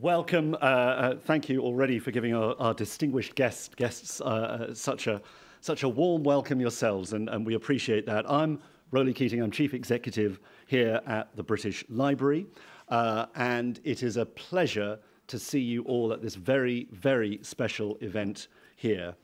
welcome. Uh, uh, thank you already for giving our, our distinguished guest, guests uh, uh, such, a, such a warm welcome yourselves, and, and we appreciate that. I'm Roly Keating, I'm Chief Executive here at the British Library, uh, and it is a pleasure to see you all at this very, very special event here.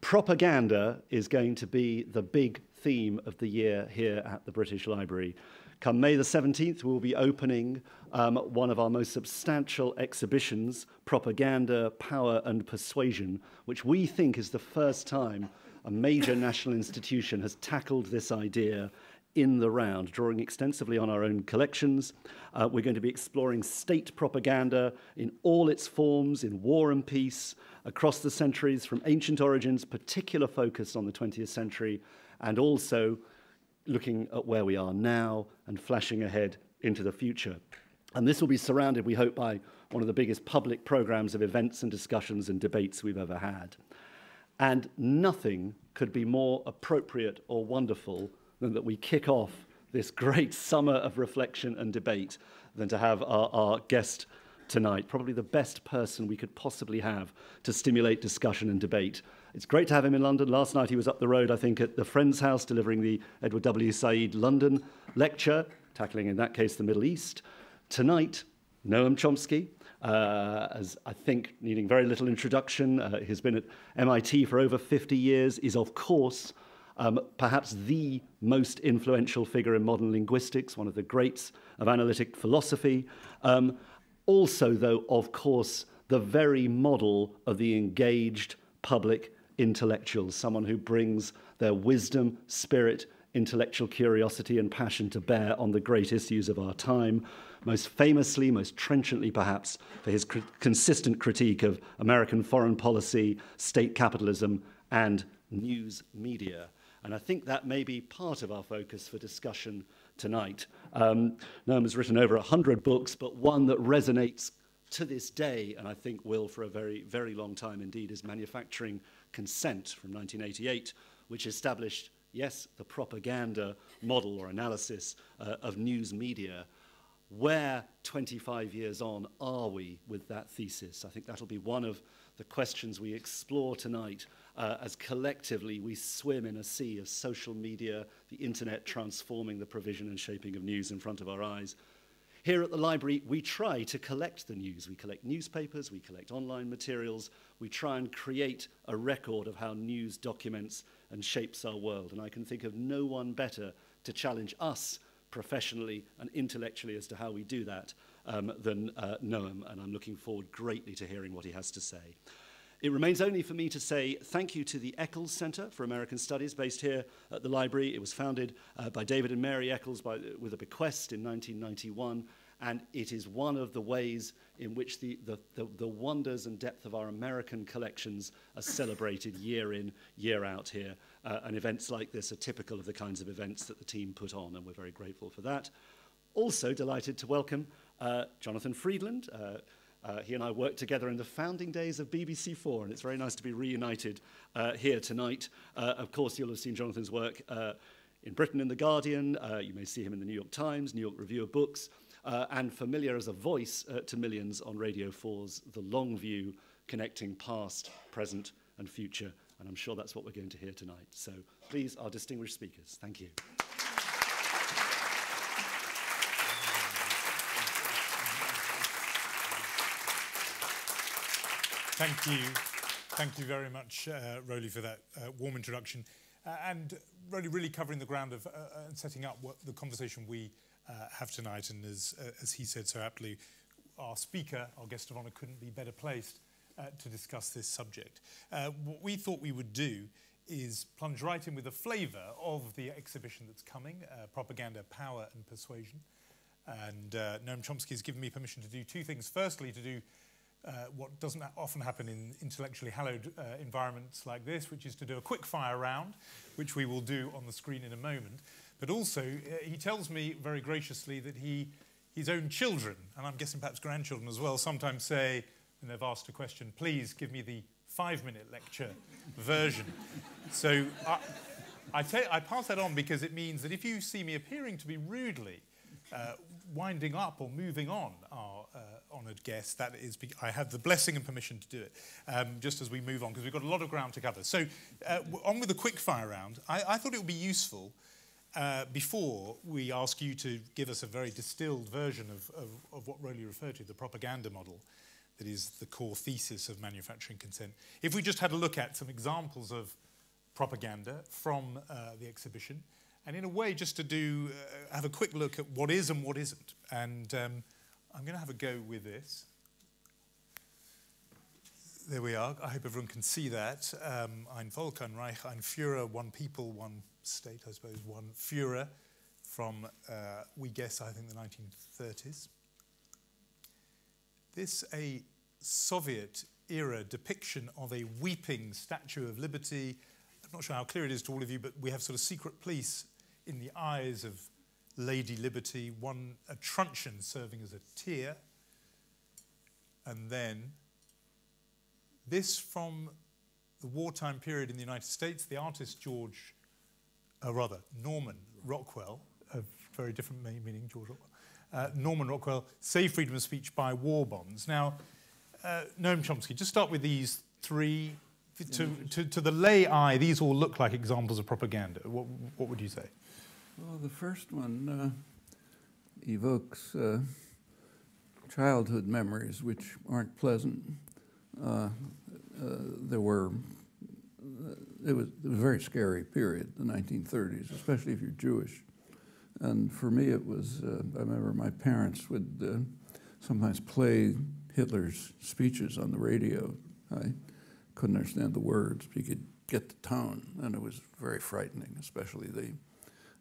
Propaganda is going to be the big theme of the year here at the British Library. Come May the 17th, we'll be opening um, one of our most substantial exhibitions, Propaganda, Power and Persuasion, which we think is the first time a major national institution has tackled this idea in the round, drawing extensively on our own collections. Uh, we're going to be exploring state propaganda in all its forms, in war and peace, across the centuries, from ancient origins, particular focus on the 20th century, and also looking at where we are now and flashing ahead into the future. And this will be surrounded, we hope, by one of the biggest public programs of events and discussions and debates we've ever had. And nothing could be more appropriate or wonderful than that we kick off this great summer of reflection and debate than to have our, our guest tonight, probably the best person we could possibly have to stimulate discussion and debate it's great to have him in London. Last night he was up the road, I think, at the Friends House delivering the Edward W. Said London lecture, tackling in that case the Middle East. Tonight, Noam Chomsky, uh, as I think needing very little introduction, uh, he's been at MIT for over 50 years, is of course um, perhaps the most influential figure in modern linguistics, one of the greats of analytic philosophy. Um, also, though, of course, the very model of the engaged public intellectuals, someone who brings their wisdom, spirit, intellectual curiosity, and passion to bear on the great issues of our time. Most famously, most trenchantly perhaps, for his cr- consistent critique of American foreign policy, state capitalism, and news media. And I think that may be part of our focus for discussion tonight. Um, Noam has written over 100 books, but one that resonates to this day, and I think will for a very, very long time indeed, is manufacturing consent from 1988, which established, yes, the propaganda model or analysis uh, of news media. Where 25 years on are we with that thesis? I think that'll be one of the questions we explore tonight uh, as collectively we swim in a sea of social media, the internet transforming the provision and shaping of news in front of our eyes. Here at the library, we try to collect the news. We collect newspapers, we collect online materials, we try and create a record of how news documents and shapes our world. And I can think of no one better to challenge us professionally and intellectually as to how we do that um, than uh, Noam. And I'm looking forward greatly to hearing what he has to say. It remains only for me to say thank you to the Eccles Center for American Studies, based here at the library. It was founded uh, by David and Mary Eccles by, with a bequest in 1991, and it is one of the ways in which the, the, the, the wonders and depth of our American collections are celebrated year in, year out here. Uh, and events like this are typical of the kinds of events that the team put on, and we're very grateful for that. Also delighted to welcome uh, Jonathan Freedland. uh, uh, he and I worked together in the founding days of BBC4, and it's very nice to be reunited uh, here tonight. Uh, of course, you'll have seen Jonathan's work uh, in Britain in The Guardian. Uh, you may see him in the New York Times, New York Review of Books, uh, and familiar as a voice uh, to millions on Radio 4's The Long View, connecting past, present, and future. And I'm sure that's what we're going to hear tonight. So please, our distinguished speakers, thank you. Thank you. Thank you very much, uh, Roly, for that uh, warm introduction. Uh, and Roly really covering the ground of uh, and setting up what the conversation we uh, have tonight. And as, uh, as he said so aptly, our speaker, our guest of honour, couldn't be better placed uh, to discuss this subject. Uh, what we thought we would do is plunge right in with a flavour of the exhibition that's coming, uh, Propaganda, Power and Persuasion. And uh, Noam Chomsky has given me permission to do two things. Firstly, to do uh, what doesn't often happen in intellectually hallowed uh, environments like this, which is to do a quick fire round, which we will do on the screen in a moment. But also, uh, he tells me very graciously that he, his own children, and I'm guessing perhaps grandchildren as well, sometimes say, when they've asked a question, please give me the five minute lecture version. So I, I, I, pass that on because it means that if you see me appearing to be rudely uh, winding up or moving on our uh, honoured guest. That is, I have the blessing and permission to do it, um, just as we move on, because we've got a lot of ground to cover. So, uh, on with the quick fire round. I, I thought it would be useful uh, before we ask you to give us a very distilled version of, of, of what Roly referred to, the propaganda model that is the core thesis of manufacturing consent. If we just had a look at some examples of propaganda from uh, the exhibition, and in a way just to do, uh, have a quick look at what is and what isn't. And um, I'm going to have a go with this. There we are. I hope everyone can see that. Um, ein Volk, ein Reich, ein Führer, one people, one state, I suppose, one Führer from, uh, we guess, I think the 1930s. This a Soviet era depiction of a weeping Statue of Liberty. I'm not sure how clear it is to all of you, but we have sort of secret police in the eyes of Lady Liberty, one a truncheon serving as a tear. And then this from the wartime period in the United States, the artist George, uh, rather, Norman Rockwell, a very different meaning, George Rockwell, uh, Norman Rockwell, Save Freedom of Speech by War Bonds. Now, uh, Noam Chomsky, just start with these three. To, to, to the lay eye, these all look like examples of propaganda. What, what would you say? Well, the first one uh, evokes uh, childhood memories, which aren't pleasant. Uh, uh there were, uh, it was, it was a very scary period, the 1930s, especially if you're Jewish. And for me, it was, uh, I remember my parents would sometimes play Hitler's speeches on the radio. I couldn't understand the words, but you could get the tone, and it was very frightening, especially the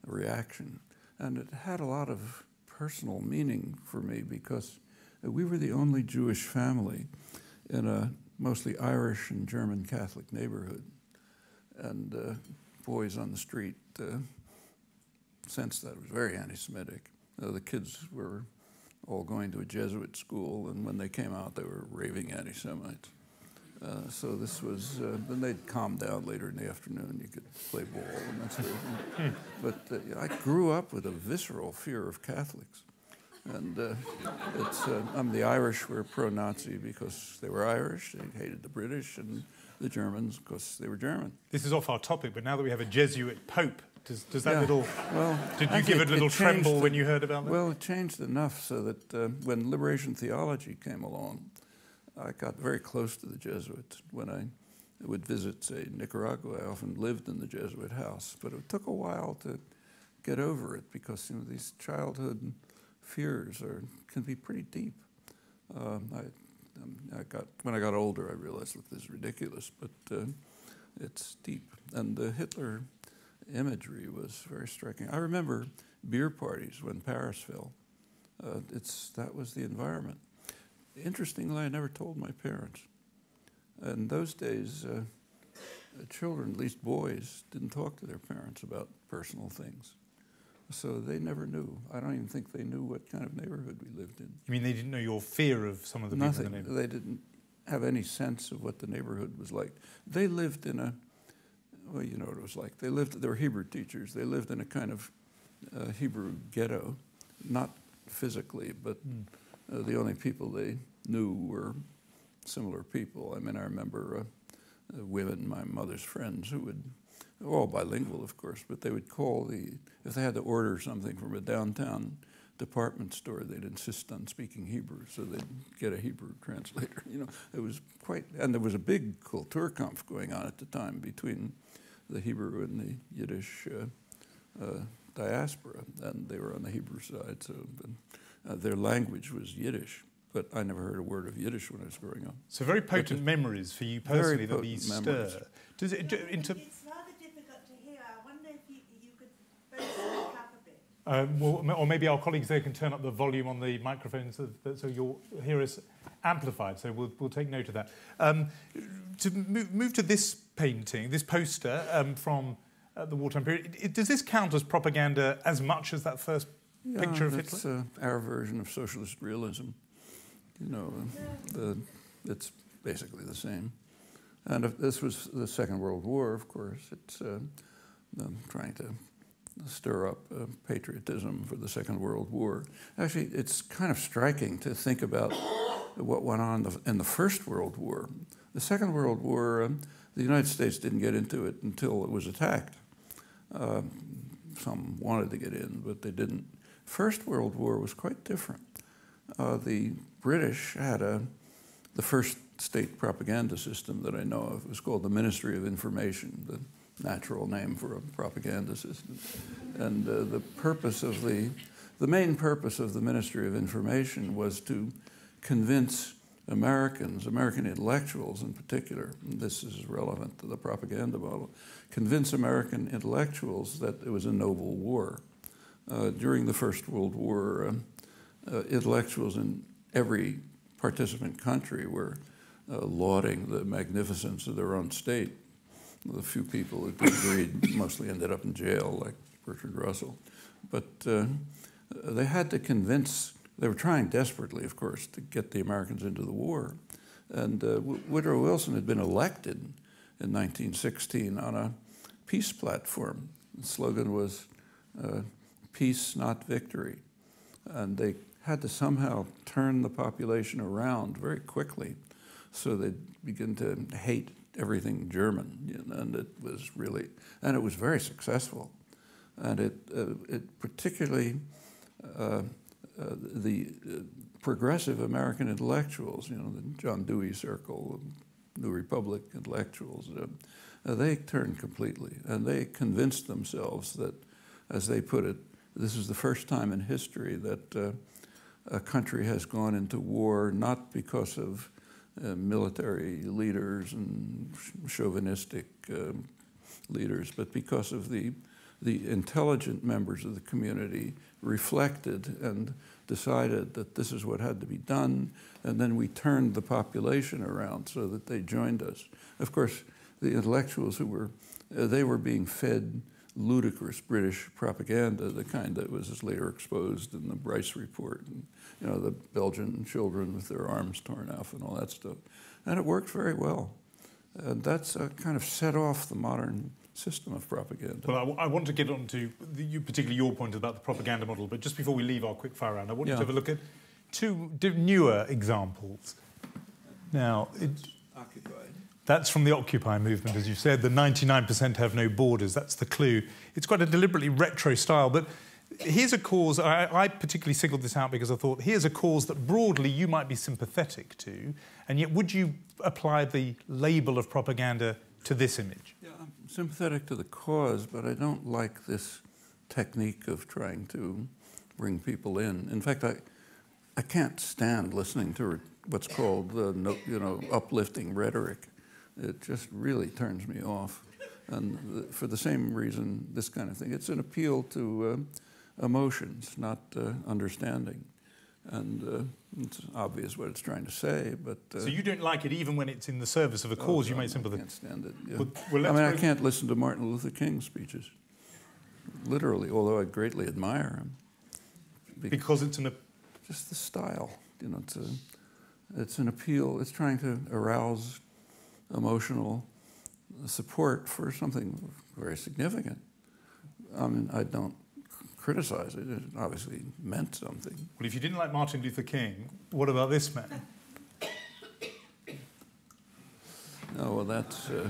reaction. And it had a lot of personal meaning for me because we were the only Jewish family in a mostly Irish and German Catholic neighborhood. And uh, boys on the street uh, sensed that it was very anti Semitic. Uh, the kids were all going to a Jesuit school, and when they came out, they were raving anti Semites. Uh, so this was, uh, then they'd calm down later in the afternoon. You could play ball and that sort of thing. But uh, I grew up with a visceral fear of Catholics. And uh, it's, uh, I'm the Irish were pro-Nazi because they were Irish. They hated the British and the Germans because they were German. This is off our topic, but now that we have a Jesuit Pope, does, does that yeah. little, well, did you give it a little it tremble when you heard about that? Well, it changed enough so that uh, when liberation theology came along, I got very close to the Jesuits when I would visit, say, Nicaragua. I often lived in the Jesuit house, but it took a while to get over it because you know these childhood fears are can be pretty deep. Um, I, um, I, got when I got older, I realized that this is ridiculous, but uh, it's deep. And the Hitler imagery was very striking. I remember beer parties when Paris fell. Uh, it's that was the environment. Interestingly, I never told my parents. In those days, uh, children, at least boys, didn't talk to their parents about personal things. So they never knew. I don't even think they knew what kind of neighborhood we lived in. You mean they didn't know your fear of some of the Nothing. people in the neighborhood? They didn't have any sense of what the neighborhood was like. They lived in a, well, you know what it was like. They lived, they were Hebrew teachers. They lived in a kind of uh, Hebrew ghetto, not physically, but mm. Uh, the only people they knew were similar people. I mean, I remember uh, uh, women, my mother's friends, who would, all bilingual, of course, but they would call the, if they had to order something from a downtown department store, they'd insist on speaking Hebrew, so they'd get a Hebrew translator. You know, it was quite, and there was a big Kulturkampf going on at the time between the Hebrew and the Yiddish uh, uh, diaspora, and they were on the Hebrew side, so. But, uh, their language was Yiddish, but I never heard a word of Yiddish when I was growing up. So very potent memories for you personally that these stir. Does it, do, into it's rather difficult to hear. I wonder if you, you could both speak up a bit. Um, well, or maybe our colleagues there can turn up the volume on the microphones so, that, so you'll hear us amplified. So we'll, we'll take note of that. Um, to move, move, to this painting, this poster um, from uh, the wartime period, it, it, does this count as propaganda as much as that first yeah, picture of that's, Hitler? Uh, our version of socialist realism. You know, the, it's basically the same. And if this was the Second World War, of course, it's uh, trying to stir up uh, patriotism for the Second World War. Actually, it's kind of striking to think about what went on in the First World War. The Second World War, um, the United States didn't get into it until it was attacked. Uh, some wanted to get in, but they didn't. First World War was quite different. Uh, the British had a, the first state propaganda system that I know of. It was called the Ministry of Information, the natural name for a propaganda system. And uh, the purpose of the, the main purpose of the Ministry of Information was to convince Americans, American intellectuals in particular, this is relevant to the propaganda model, convince American intellectuals that it was a noble war. Uh, during the First World War, uh, uh, intellectuals in every participant country were uh, lauding the magnificence of their own state. The few people who disagreed mostly ended up in jail, like Bertrand Russell. But uh, they had to convince they were trying desperately, of course, to get the Americans into the war. And uh, Woodrow Wilson had been elected in 1916 on a peace platform. The slogan was uh, peace, not victory. And they had to somehow turn the population around very quickly so they'd begin to hate everything German. You know, and it was really, and it was very successful. And it, uh, it particularly, uh, uh, the uh, progressive American intellectuals, you know, the John Dewey Circle, New Republic intellectuals, uh, they turned completely and they convinced themselves that, as they put it, this is the first time in history that uh, a country has gone into war not because of uh, military leaders and chauvinistic uh, leaders, but because of the the intelligent members of the community reflected and decided that this is what had to be done, and then we turned the population around so that they joined us. Of course, the intellectuals who were, uh, they were being fed ludicrous British propaganda, the kind that was later exposed in the Bryce Report, and you know the Belgian children with their arms torn off and all that stuff, and it worked very well. And that's uh, kind of set off the modern system of propaganda. Well, I, I want to get on to the, you, particularly your point about the propaganda model, but just before we leave our quick fire round, I want yeah. to have a look at two newer examples. Now, it, Occupy. That's from the Occupy movement, as you said. The 99% have no borders. That's the clue. It's quite a deliberately retro style, but here's a cause. I, I, particularly singled this out because I thought here's a cause that broadly you might be sympathetic to, and yet would you apply the label of propaganda to this image? Yeah, I'm sympathetic to the cause, but I don't like this technique of trying to bring people in. In fact, I, I can't stand listening to what's called the you know uplifting rhetoric. It just really turns me off, and the, for the same reason, this kind of thing. It's an appeal to uh, emotions, not uh, understanding and uh, it's obvious what it's trying to say. But uh, so you don't like it even when it's in the service of a cause oh, you may sympathize. I can't stand it. Yeah. Well, well, I mean, I can't listen to Martin Luther King speeches, literally. Although I greatly admire him, because it's an just the style. You know, it's a it's an appeal. It's trying to arouse emotional support for something very significant. I mean, I don't criticize it. It obviously meant something. Well, if you didn't like Martin Luther King, what about this man? Oh, well, that's uh,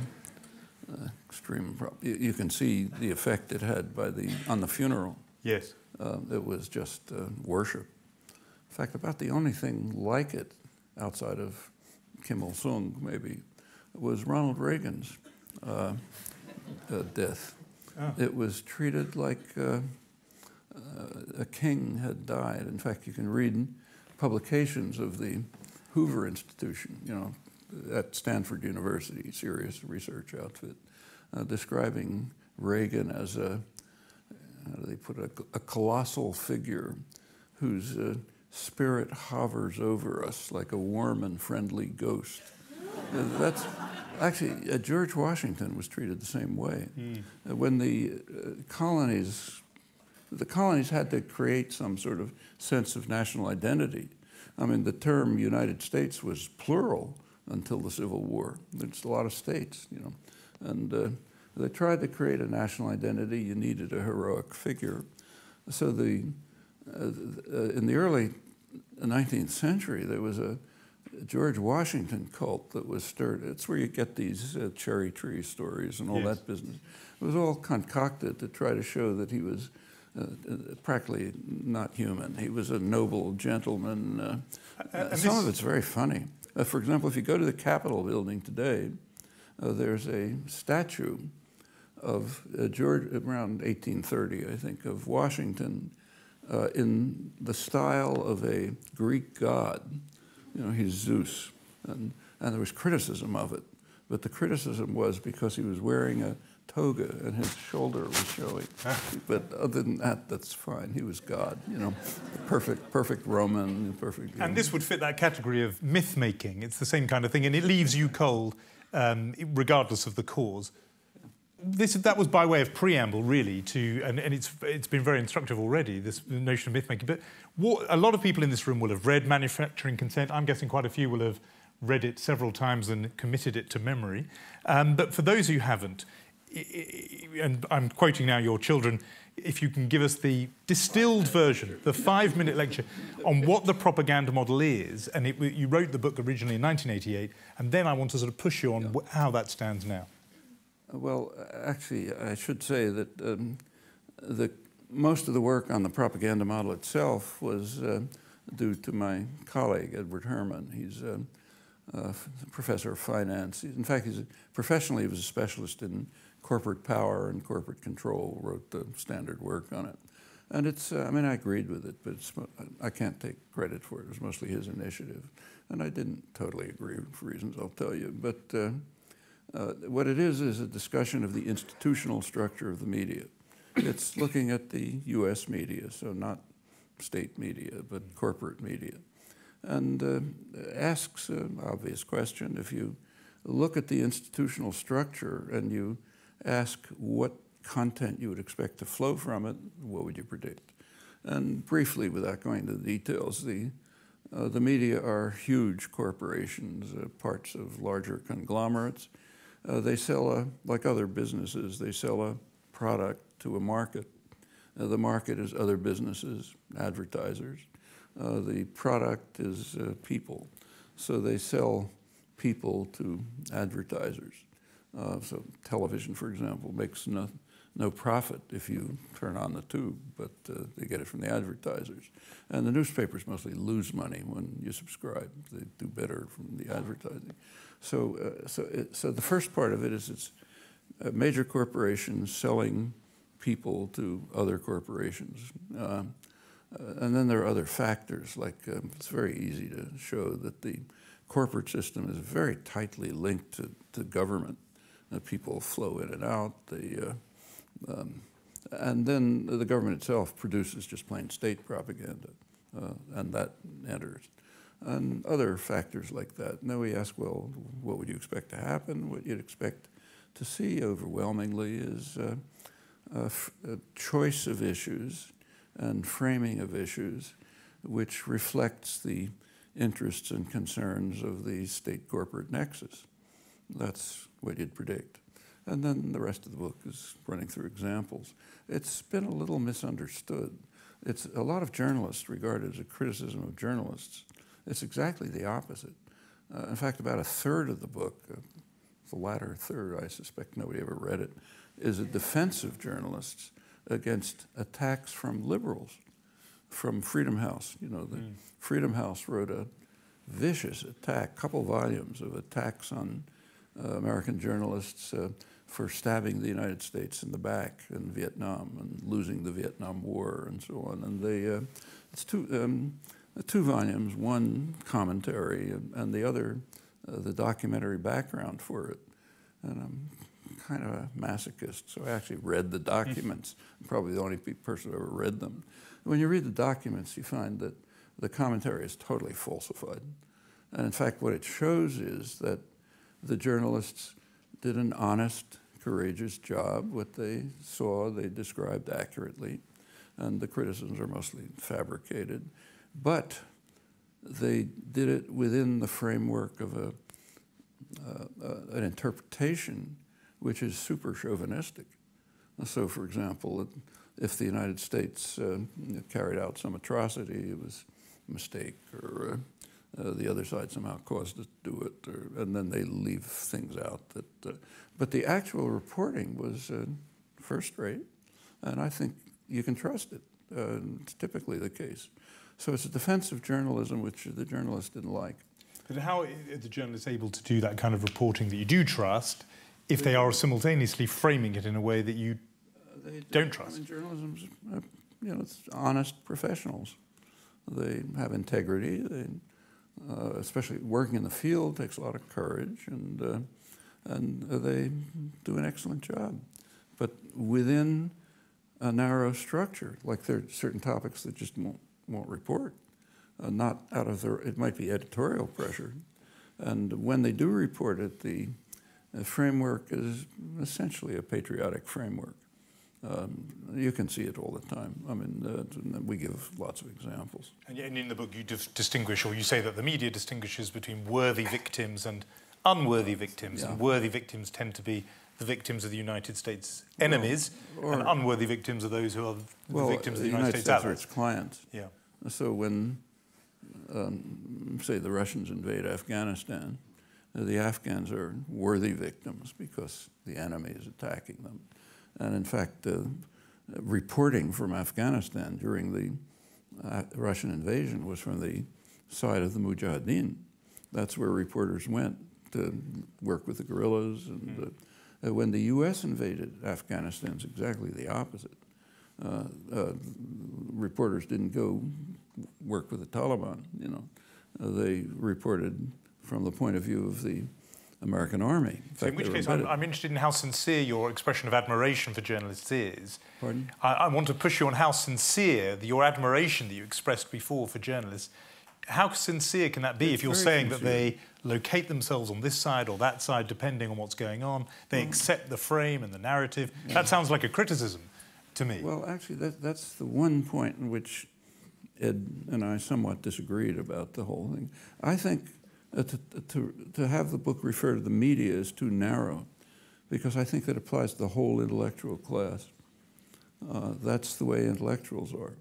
uh, extreme. You, you, can see the effect it had by the on the funeral. Yes. Uh, it was just uh, worship. In fact, about the only thing like it outside of Kim Il sung, maybe, was Ronald Reagan's uh, uh, death. Oh. It was treated like a king had died. In fact, you can read publications of the Hoover Institution, you know, at Stanford University, serious research outfit, uh, describing Reagan as a, how do they put it, a, a colossal figure whose uh, spirit hovers over us like a warm and friendly ghost. Uh, that's actually uh, George Washington was treated the same way. Mm. when the uh, colonies the colonies had to create some sort of sense of national identity. I mean, the term United States was plural until the Civil War. There's a lot of states, you know. And uh, They tried to create a national identity. You needed a heroic figure. So the, uh, uh, in the early 19th century, there was a George Washington cult that was stirred. It's where you get these uh, cherry tree stories and all yes. that business. It was all concocted to try to show that he was practically not human. He was a noble gentleman. Uh, uh some of it's very funny. Uh, for example, if you go to the Capitol building today, there's a statue of George around 1830, I think, of Washington in the style of a Greek god you know, he's Zeus. And, and there was criticism of it. But the criticism was because he was wearing a toga and his shoulder was showing. but other than that, that's fine. He was God, you know, perfect, perfect Roman, perfect. And know. this would fit that category of myth making. It's the same kind of thing, and it leaves you cold, um, regardless of the cause. This, that was by way of preamble, really, to, and, and it's, it's been very instructive already, this notion of myth making. But what, a lot of people in this room will have read Manufacturing Consent. I'm guessing quite a few will have read it several times and committed it to memory. Um, but for those who haven't, and I'm quoting now your children, if you can give us the distilled version, the five minute lecture on what the propaganda model is. And it, you wrote the book originally in 1988, and then I want to sort of push you on yeah. how that stands now. Well, actually, I should say that um, the most of the work on the propaganda model itself was uh, due to my colleague, Edward Herman. He's a, a, professor of finance. In fact, he's a, professionally he was a specialist in corporate power and corporate control, wrote the standard work on it. And it's, uh, I mean, I agreed with it, but I can't take credit for it. It was mostly his initiative. And I didn't totally agree for reasons I'll tell you. But uh, uh, what it is is a discussion of the institutional structure of the media. It's looking at the U.S. media, so not state media, but corporate media, and uh, asks an obvious question. If you look at the institutional structure and you ask what content you would expect to flow from it, what would you predict? And briefly, without going into the details, the uh, the media are huge corporations, uh, parts of larger conglomerates. Uh, they sell a, like other businesses, they sell a product to a market. Uh, the market is other businesses, advertisers. Uh, the product is uh, people. So they sell people to advertisers. Uh, so television, for example, makes no, no profit if you turn on the tube, but uh, they get it from the advertisers. And the newspapers mostly lose money when you subscribe. They do better from the advertising. So, uh, so, it, so the first part of it is it's major corporations selling people to other corporations. Uh, and then there are other factors, like uh, it's very easy to show that the corporate system is very tightly linked to, to government. Uh, people flow in and out. The, uh, um, and then the government itself produces just plain state propaganda, uh, and that enters. And other factors like that. Now we ask, well, what would you expect to happen? What you'd expect to see overwhelmingly is uh, a, a choice of issues and framing of issues which reflects the interests and concerns of the state corporate nexus. That's what you'd predict. And then the rest of the book is running through examples. It's been a little misunderstood. It's a lot of journalists regard it as a criticism of journalists. It's exactly the opposite. Uh, in fact, about a third of the book, uh, the latter third, I suspect nobody ever read it, is a defense of journalists against attacks from liberals, from Freedom House. You know, the mm. Freedom House wrote a vicious attack, couple volumes of attacks on American journalists uh, for stabbing the United States in the back in Vietnam and losing the Vietnam War and so on. And they, uh, it's two, um, two volumes, one commentary and, the other uh, the documentary background for it. And I'm kind of a masochist, so I actually read the documents. I'm probably the only person who ever read them. When you read the documents, you find that the commentary is totally falsified. And in fact, what it shows is that the journalists did an honest, courageous job. What they saw, they described accurately, and the criticisms are mostly fabricated. But they did it within the framework of a, uh, uh, an interpretation which is super chauvinistic. So, for example, if the United States uh, carried out some atrocity, it was a mistake, or uh, the other side somehow caused it to do it, or, and then they leave things out. That, uh, but the actual reporting was uh, first rate, and I think you can trust it. Uh, it's typically the case. So it's a defense of journalism which the journalists didn't like. But how are the journalists able to do that kind of reporting that you do trust if they are simultaneously framing it in a way that you they don't trust. I mean, journalism's, uh, you know, it's honest professionals. They have integrity. They, uh, especially working in the field, takes a lot of courage, and uh, and they do an excellent job. But within a narrow structure, like there are certain topics that just won't won't report, uh, not out of their. It might be editorial pressure, and when they do report it, the, the framework is essentially a patriotic framework. Um, you can see it all the time. I mean, uh, we give lots of examples. And in the book, you distinguish, or you say that the media distinguishes between worthy victims and unworthy victims. Yeah. And worthy victims tend to be the victims of the United States enemies, well, and unworthy victims are those who are the well, victims of the United, United States, States are its clients. Yeah. So when, um, say, the Russians invade Afghanistan, the Afghans are worthy victims because the enemy is attacking them. And in fact, uh, reporting from Afghanistan during the uh, Russian invasion was from the side of the Mujahideen. That's where reporters went to work with the guerrillas. And uh, when the U.S. invaded Afghanistan, it's exactly the opposite. Uh, uh, reporters didn't go work with the Taliban. You know, uh, they reported from the point of view of the American army. In, so in which case, I'm, I'm, interested in how sincere your expression of admiration for journalists is. Pardon? I, I want to push you on how sincere the, your admiration that you expressed before for journalists. How sincere can that be it's if you're saying sincere. that they locate themselves on this side or that side, depending on what's going on? They well, accept the frame and the narrative. Yeah. That sounds like a criticism to me. Well, actually, that, that's the one point in which Ed and I somewhat disagreed about the whole thing. I think uh, to, to, to have the book refer to the media is too narrow because I think that applies to the whole intellectual class. Uh, that's the way intellectuals are,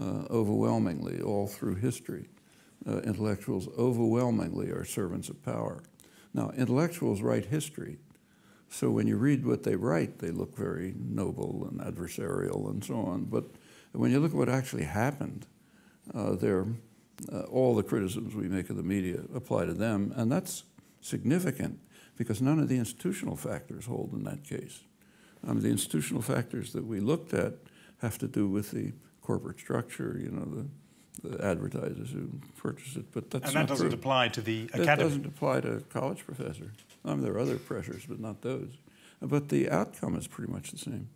uh, overwhelmingly, all through history. Uh, intellectuals overwhelmingly are servants of power. Now, intellectuals write history, so when you read what they write, they look very noble and adversarial and so on. But when you look at what actually happened, uh, they're uh, all the criticisms we make of the media apply to them, and that's significant because none of the institutional factors hold in that case. Um, the institutional factors that we looked at have to do with the corporate structure, you know, the, the advertisers who purchase it, but that's And that doesn't true. apply to the academy? That doesn't apply to a college professor. I mean, there are other pressures, but not those. But the outcome is pretty much the same.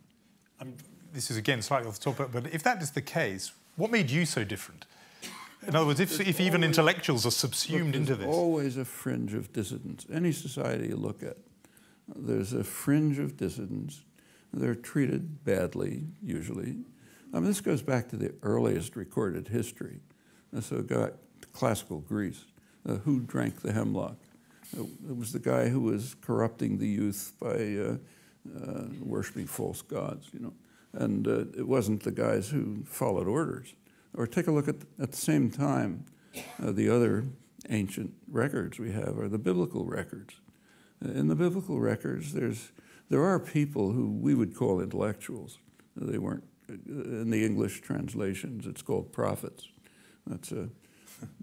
Um, this is, again, slightly off the topic, but if that is the case, what made you so different? In other words, if, if even intellectuals are subsumed into this. always a fringe of dissidents. Any society you look at, there's a fringe of dissidents. They're treated badly, usually. I mean, this goes back to the earliest recorded history. So, got classical Greece. Uh, who drank the hemlock? Uh, it was the guy who was corrupting the youth by uh, uh worshiping false gods, you know. And uh, it wasn't the guys who followed orders. Or take a look at, at the same time, uh, the other ancient records we have are the biblical records. In the biblical records, there's, there are people who we would call intellectuals. They weren't, uh, in the English translations, it's called prophets. That's a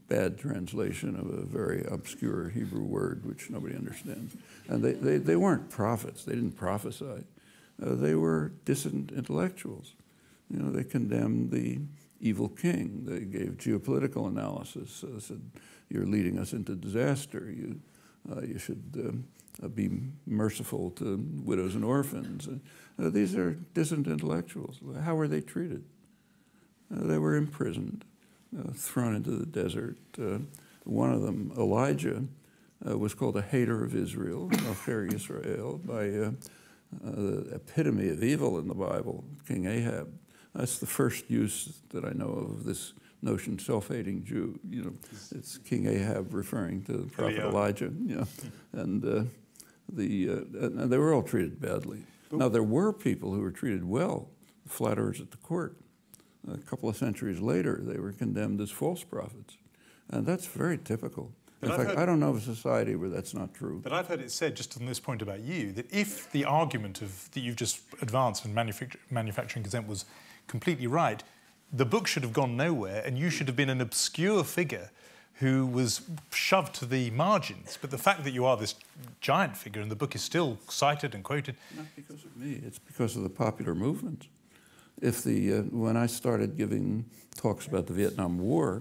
bad translation of a very obscure Hebrew word which nobody understands. And they, they, they weren't prophets, they didn't prophesy. Uh, they were dissident intellectuals. You know, they condemned the evil king. They gave geopolitical analysis. Uh, said, "You're leading us into disaster. You, uh, you should um, uh, be merciful to widows and orphans." Uh, these are dissident intellectuals. How were they treated? Uh, they were imprisoned, uh, thrown into the desert. one of them, Elijah, was called a hater of Israel, Ocher Israel, by the epitome of evil in the Bible, King Ahab. That's the first use that I know of this notion self-hating Jew. You know, it's King Ahab referring to the prophet Elijah. Yeah, and uh, The, uh, they were all treated badly. Now, there were people who were treated well, flatterers at the court. A couple of centuries later, they were condemned as false prophets. And that's very typical. In I've fact, heard- I don't know of a society where that's not true. But I've heard it said, just on this point about you, that if the argument of that you've just advanced and manufacturing consent was completely right, the book should have gone nowhere, and you should have been an obscure figure who was shoved to the margins. But the fact that you are this giant figure and the book is still cited and quoted, Not because of me, it's because of the popular movement. If the, uh, when I started giving talks about the Vietnam War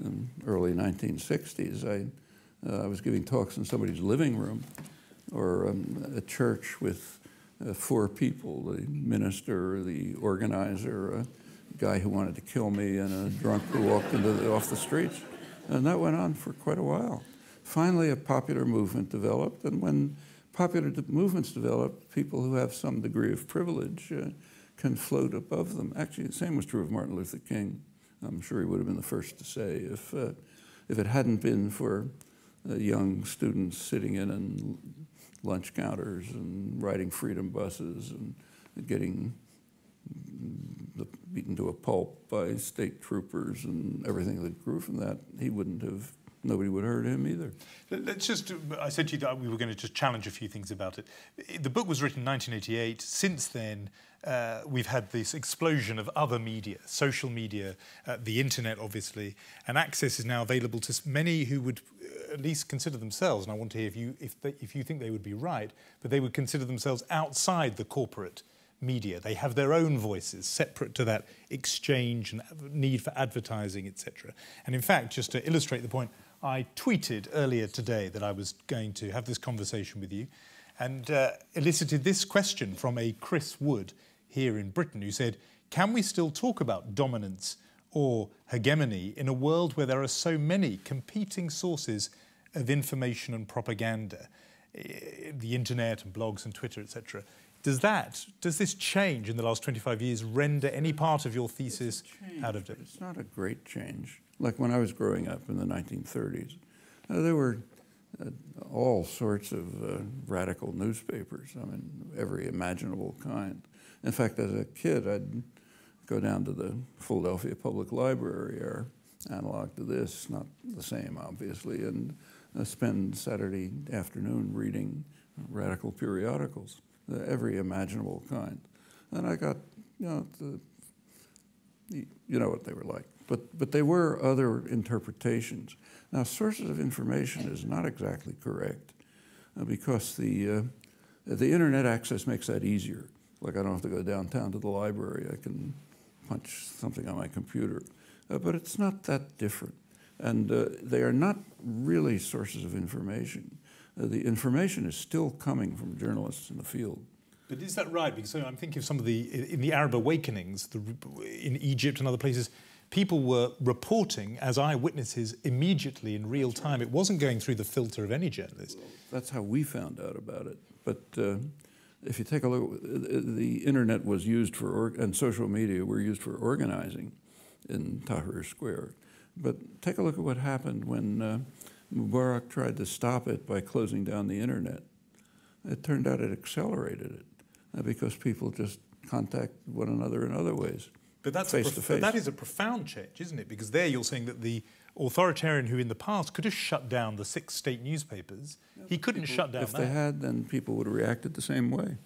in early 1960s, I, uh, I was giving talks in somebody's living room or um, a church with uh, four people, the minister, the organizer, a guy who wanted to kill me, and a drunk who walked into the, off the streets. And that went on for quite a while. Finally, a popular movement developed, and when popular de- movements develop, people who have some degree of privilege uh, can float above them. Actually, the same was true of Martin Luther King. I'm sure he would have been the first to say if, uh, if it hadn't been for uh, young students sitting in on lunch counters and riding freedom buses and getting beaten to a pulp by state troopers and everything that grew from that, he wouldn't have, nobody would heard him either. Let's just, I said to you that we were going to just challenge a few things about it. The book was written in 1988. Since then, uh, we've had this explosion of other media, social media, uh, the internet, obviously, and access is now available to many who would uh, at least consider themselves, and I want to hear if you, if, they, if you think they would be right, but they would consider themselves outside the corporate media. They have their own voices, separate to that exchange and need for advertising, etc. And in fact, just to illustrate the point, I tweeted earlier today that I was going to have this conversation with you and uh, elicited this question from a Chris Wood here in Britain who said, Can we still talk about dominance or hegemony in a world where there are so many competing sources of information and propaganda? eh, The internet and blogs and Twitter, etc. Does that, does this change in the last 25 years render any part of your thesis out of date? It's not a great change. Like when I was growing up in the 1930s, uh, there were uh, all sorts of uh, radical newspapers, I mean, every imaginable kind. In fact, as a kid, I'd go down to the Philadelphia Public Library, or analog to this, not the same, obviously, and uh, spend Saturday afternoon reading radical periodicals, uh, every imaginable kind. And I got, you know, the you know what they were like. But, but they were other interpretations. Now, sources of information is not exactly correct uh, because the, uh, the internet access makes that easier. Like I don't have to go downtown to the library. I can punch something on my computer. Uh, but it's not that different. And uh, they are not really sources of information. Uh, the information is still coming from journalists in the field. But is that right? Because I'm thinking of some of the in the Arab awakenings, the, in Egypt and other places, people were reporting as eyewitnesses immediately in real time. It wasn't going through the filter of any journalist. That's how we found out about it. But uh, if you take a look, the internet was used for, or- and social media were used for organizing in Tahrir Square. But take a look at what happened when uh, Mubarak tried to stop it by closing down the internet. It turned out it accelerated it uh, because people just contact one another in other ways. But that's Face to face. that is a profound change, isn't it? Because there you're saying that the authoritarian who in the past could have shut down the six state newspapers, he couldn't shut down If that. they had, then people would have reacted the same way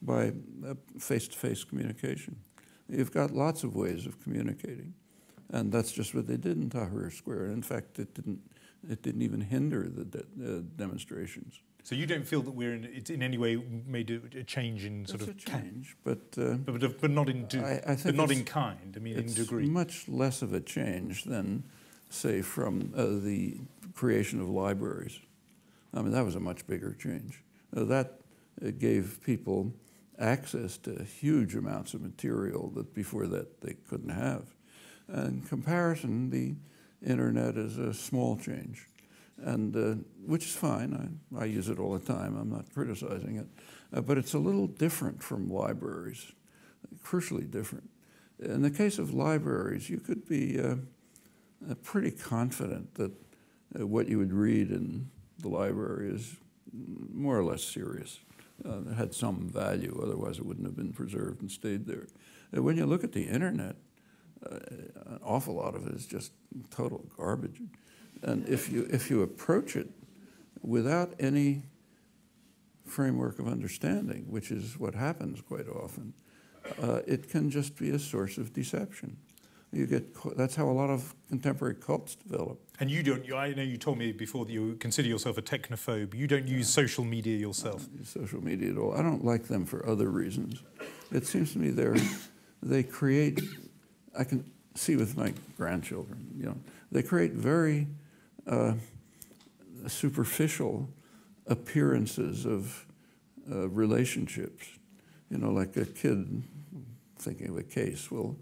by uh, face-to-face communication. You've got lots of ways of communicating, and that's just what they did in Tahrir Square. In fact, it didn't, it didn't even hinder the de- uh, demonstrations. So you don't feel that we're in, it's in any way made a, a change in sort It's of a change, but uh, but, but, but not in do, I- I but not in kind. I mean, in it's degree. much less of a change than, say, from uh, the creation of libraries. I mean, that was a much bigger change. Uh, that uh, gave people access to huge amounts of material that before that they couldn't have. In comparison, the internet is a small change, and uh, which is fine. I, I use it all the time. I'm not criticizing it, uh, but it's a little different from libraries, crucially different. In the case of libraries, you could be uh, pretty confident that uh, what you would read in the library is more or less serious. Uh, it had some value, otherwise it wouldn't have been preserved and stayed there. And when you look at the internet, uh, an awful lot of it is just total garbage. And if you, if you approach it without any framework of understanding, which is what happens quite often, uh, it can just be a source of deception. You get that's how a lot of contemporary cults develop. And you don't. You, I know you told me before that you consider yourself a technophobe. You don't use social media yourself. social media at all. I don't like them for other reasons. It seems to me they're they create. I can see with my grandchildren. You know, they create very uh, superficial appearances of uh, relationships. You know, like a kid thinking of a case will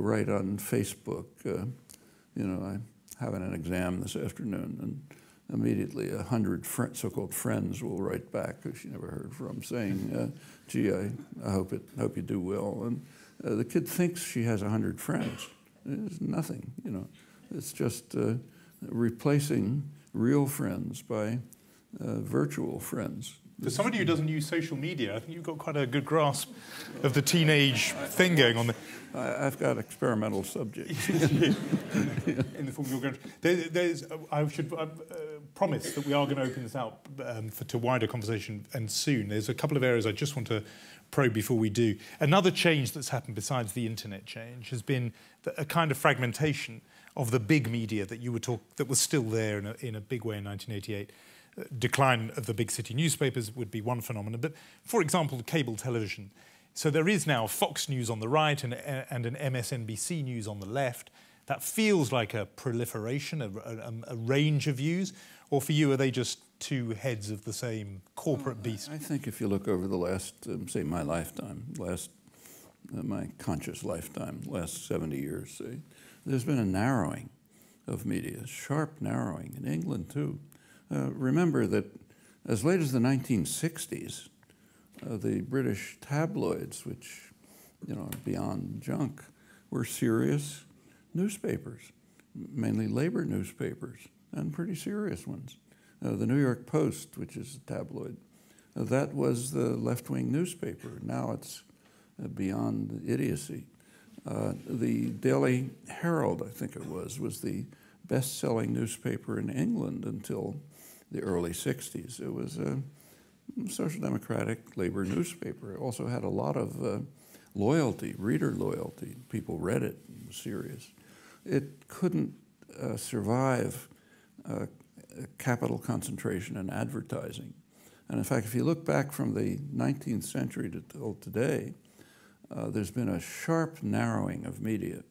write on Facebook, uh, you know, I'm having an exam this afternoon, and immediately a hundred so-called friends will write back who she never heard from, saying, uh, "Gee, I, I hope it, hope you do well." And uh, the kid thinks she has a hundred friends. It's nothing, you know. It's just uh, replacing real friends by uh, virtual friends. For somebody who doesn't use social media, I think you've got quite a good grasp of the teenage thing going on there. I, have got experimental subjects. in the form of your grandchildren. There, there's, I should uh, promise that we are going to open this out um, for, to wider conversation and soon. There's a couple of areas I just want to probe before we do. Another change that's happened besides the internet change has been a kind of fragmentation of the big media that you were talk that was still there in a, in a big way in 1988 decline of the big city newspapers would be one phenomenon. But for example, cable television. So there is now Fox News on the right and, and an MSNBC News on the left. That feels like a proliferation, a, a, a, range of views. Or for you, are they just two heads of the same corporate beast? I think if you look over the last, um, say, my lifetime, last, uh, my conscious lifetime, last 70 years, say, there's been a narrowing of media, sharp narrowing in England too. Uh, remember that as late as the 1960s, uh, the British tabloids, which you know beyond junk, were serious newspapers, mainly labor newspapers, and pretty serious ones. Uh, the New York Post, which is a tabloid, uh, that was the left-wing newspaper. Now it's uh, beyond idiocy. the Daily Herald, I think it was, was the best-selling newspaper in England until the early 60s. It was a social democratic labor newspaper. It also had a lot of uh, loyalty, reader loyalty. People read it, it was serious. It couldn't uh, survive uh, capital concentration in advertising. And in fact, if you look back from the 19th century to till today, uh, there's been a sharp narrowing of media.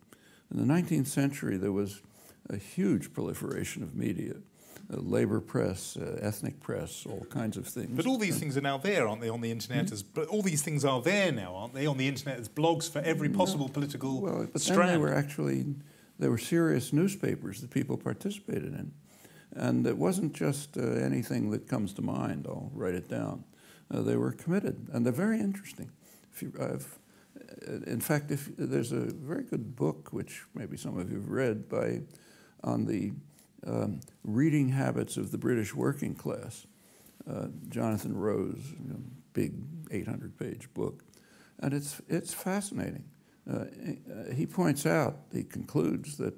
In the 19th century, there was a huge proliferation of media. Uh, labor press, uh, ethnic press, all kinds of things. But all these things are now there, aren't they, on the internet? Mm-hmm. As, but all these things are there now, aren't they, on the internet as blogs for every possible no. political well, but strand? then they were actually, they were serious newspapers that people participated in. And it wasn't just uh, anything that comes to mind, I'll write it down. Uh, they were committed, and they're very interesting. If you, uh, in fact, if, there's a very good book, which maybe some of you have read, by, on the um, reading habits of the British working class. Uh, Jonathan Rose, you know, big 800-page book, and it's it's fascinating. Uh, he points out, he concludes that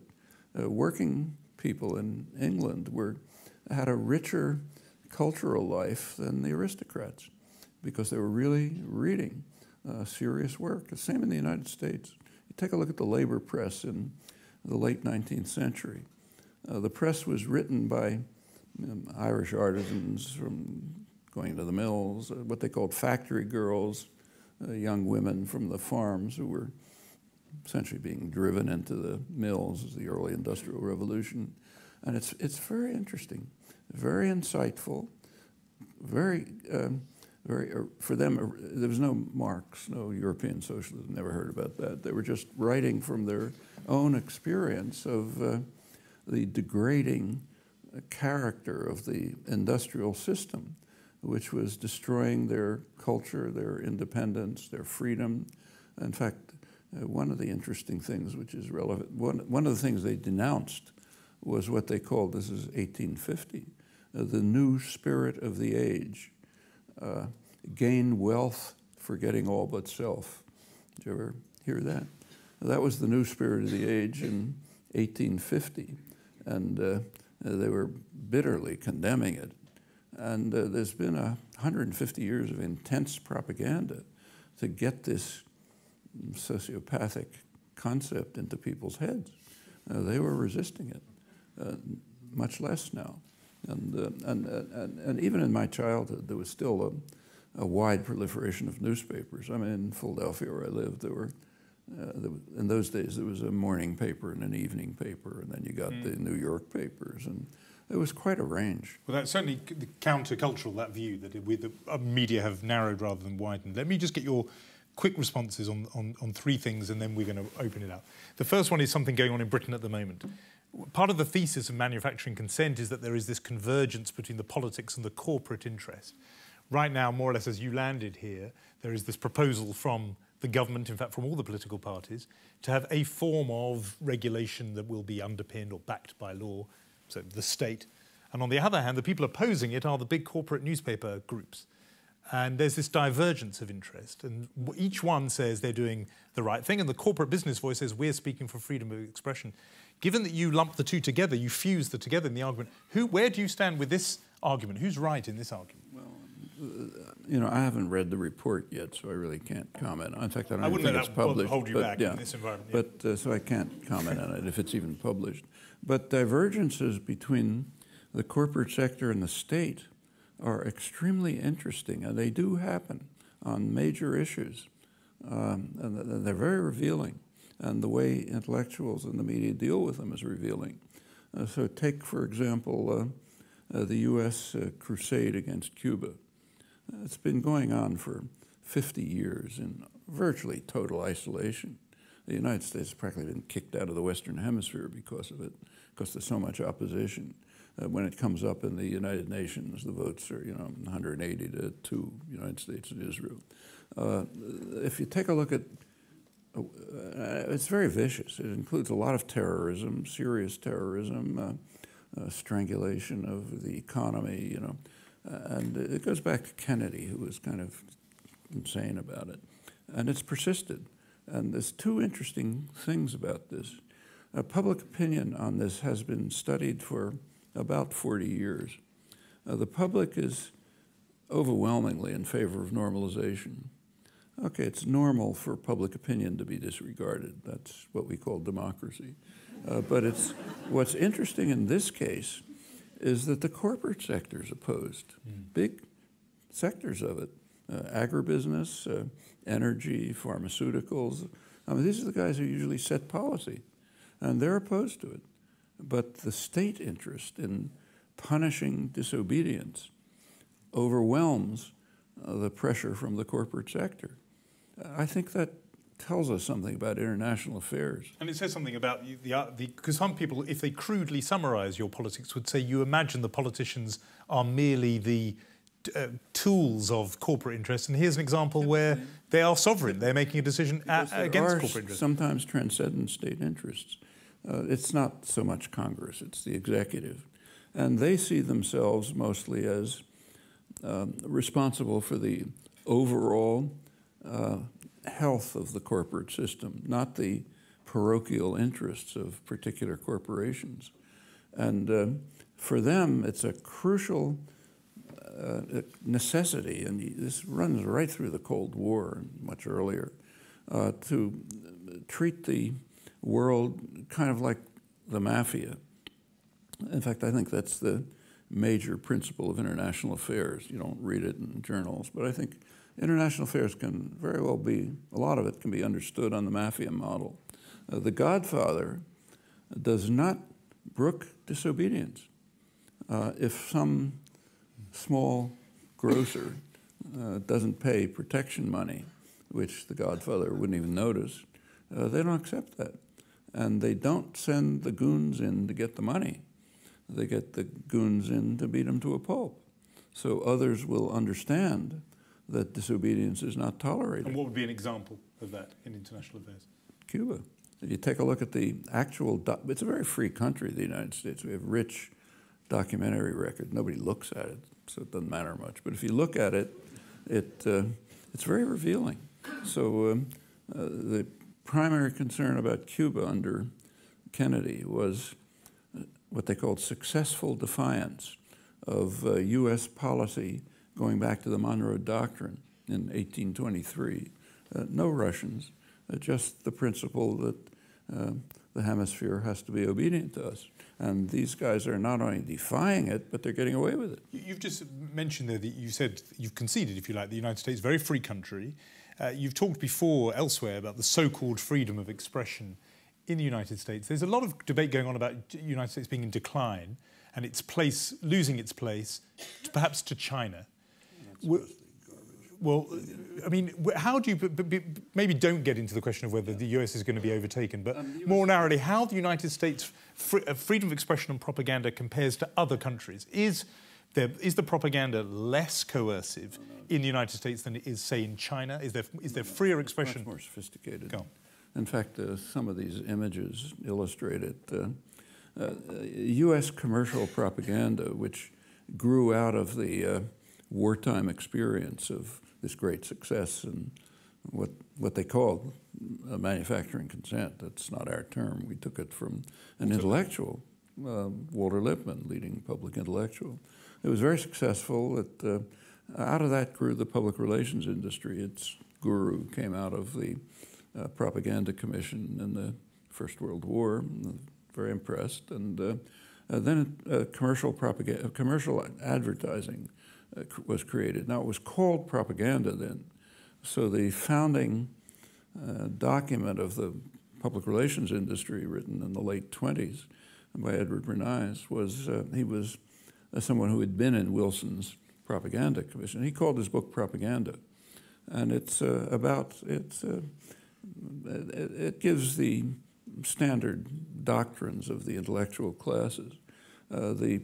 uh, working people in England were had a richer cultural life than the aristocrats because they were really reading uh, serious work. The same in the United States. You take a look at the labor press in the late 19th century. Uh, the press was written by um, Irish artisans from going to the mills, uh, what they called factory girls, uh, young women from the farms who were essentially being driven into the mills as the early industrial revolution. And it's, it's very interesting, very insightful, very, um, very, uh, for them, uh, there was no Marx, no European socialism, never heard about that. They were just writing from their own experience of uh, the degrading character of the industrial system, which was destroying their culture, their independence, their freedom. In fact, uh, one of the interesting things which is relevant, one, one of the things they denounced was what they called, this is 1850, uh, the new spirit of the age. Uh, gain wealth, forgetting all but self. Did you ever hear that? That was the new spirit of the age in 1850, and uh, they were bitterly condemning it. And uh, there's been a 150 years of intense propaganda to get this sociopathic concept into people's heads. Uh, they were resisting it, uh, much less now. And, uh, and, uh, and, and, even in my childhood, there was still a, a, wide proliferation of newspapers. I mean, in Philadelphia, where I lived, there were, uh, in those days, there was a morning paper and an evening paper, and then you got mm. the New York papers. And it was quite a range. Well, that's certainly countercultural, that view that we, the uh, media have narrowed rather than widened. Let me just get your quick responses on, on, on three things and then we're going to open it up. The first one is something going on in Britain at the moment. Part of the thesis of manufacturing consent is that there is this convergence between the politics and the corporate interest. Right now, more or less as you landed here, there is this proposal from the government, in fact, from all the political parties, to have a form of regulation that will be underpinned or backed by law, so the state. And on the other hand, the people opposing it are the big corporate newspaper groups. And there's this divergence of interest. And each one says they're doing the right thing. And the corporate business voice says we're speaking for freedom of expression. Given that you lump the two together, you fuse the together in the argument, who, where do you stand with this argument? Who's right in this argument? You know, I haven't read the report yet, so I really can't comment. In fact, I don't I think it's published. hold you but, back yeah, in this environment. Yeah. But uh, so I can't comment on it if it's even published. But divergences between the corporate sector and the state are extremely interesting, and they do happen on major issues. Um, and they're very revealing, and the way intellectuals and the media deal with them is revealing. Uh, so, take, for example, uh, uh, the U.S. Uh, crusade against Cuba. Uh, it's been going on for 50 years in virtually total isolation. The United States has practically been kicked out of the Western Hemisphere because of it, because there's so much opposition uh, when it comes up in the United Nations, the votes are, you know, 180 to 2, United States and Israel. Uh, if you take a look at, uh, it's very vicious. It includes a lot of terrorism, serious terrorism, uh, uh, strangulation of the economy, you know. Uh, and it goes back to Kennedy, who was kind of insane about it. And it's persisted. And there's two interesting things about this. public opinion on this has been studied for about 40 years. Uh, the public is overwhelmingly in favor of normalization. Okay, it's normal for public opinion to be disregarded. That's what we call democracy. Uh, but it's, what's interesting in this case is that the corporate sector is opposed. Mm. Big sectors of it uh, agribusiness, uh, energy, pharmaceuticals. I mean, these are the guys who usually set policy, and they're opposed to it. But the state interest in punishing disobedience overwhelms uh, the pressure from the corporate sector. I think that tells us something about international affairs. And it says something about the because some people, if they crudely summarize your politics, would say you imagine the politicians are merely the uh, tools of corporate interests. And here's an example where they are sovereign; they're making a decision against corporate interests. Sometimes transcendent state interests. Uh, it's not so much Congress, it's the executive. And they see themselves mostly as um, responsible for the overall uh, health of the corporate system, not the parochial interests of particular corporations. And uh, for them, it's a crucial uh, necessity, and this runs right through the Cold War and much earlier, uh, to treat the world kind of like the mafia. In fact, I think that's the major principle of international affairs. You don't read it in journals, but I think international affairs can very well be, a lot of it can be understood on the mafia model. Uh, the Godfather does not brook disobedience. Uh, if some small grocer uh, doesn't pay protection money, which the Godfather wouldn't even notice, uh, they don't accept that and they don't send the goons in to get the money. They get the goons in to beat them to a pulp. So others will understand that disobedience is not tolerated. And what would be an example of that in international affairs? Cuba. If you take a look at the actual, it's a very free country, the United States. We have rich documentary record. Nobody looks at it, so it doesn't matter much. But if you look at it, it uh, it's very revealing. So um, uh, the primary concern about Cuba under Kennedy was uh, what they called successful defiance of uh, U.S. policy going back to the Monroe Doctrine in 1823. Uh, no Russians, uh, just the principle that uh, the hemisphere has to be obedient to us. And these guys are not only defying it, but they're getting away with it. You've just mentioned there that you said you've conceded, if you like, the United States, very free country. Uh, you've talked before elsewhere about the so-called freedom of expression in the United States. There's a lot of debate going on about the United States being in decline and its place, losing its place, to, perhaps to China. Well, I mean, how do you, maybe don't get into the question of whether the US is going to be overtaken, but um, more narrowly, how the United States uh, freedom of expression and propaganda compares to other countries? Is, there, is the propaganda less coercive in the United States than it is, say, in China? Is there, is there freer expression? Much more sophisticated. Go. In fact, uh, some of these images illustrate it. Uh, uh, U.S. commercial propaganda, which grew out of the uh, wartime experience of this great success and what, what they called a manufacturing consent. That's not our term. We took it from an intellectual, uh, Walter Lippmann, leading public intellectual. It was very successful. It, uh, out of that grew the public relations industry. Its guru came out of the uh, propaganda commission in the First World War. Very impressed. And uh, uh, then commercial propaganda, commercial advertising uh, was created. Now, it was called propaganda then. So the founding uh, document of the public relations industry written in the late 20s by Edward Bernays was, uh, he was uh, someone who had been in Wilson's propaganda commission. He called his book Propaganda. And it's uh, about, it's, uh, it, it, gives the standard doctrines of the intellectual classes. the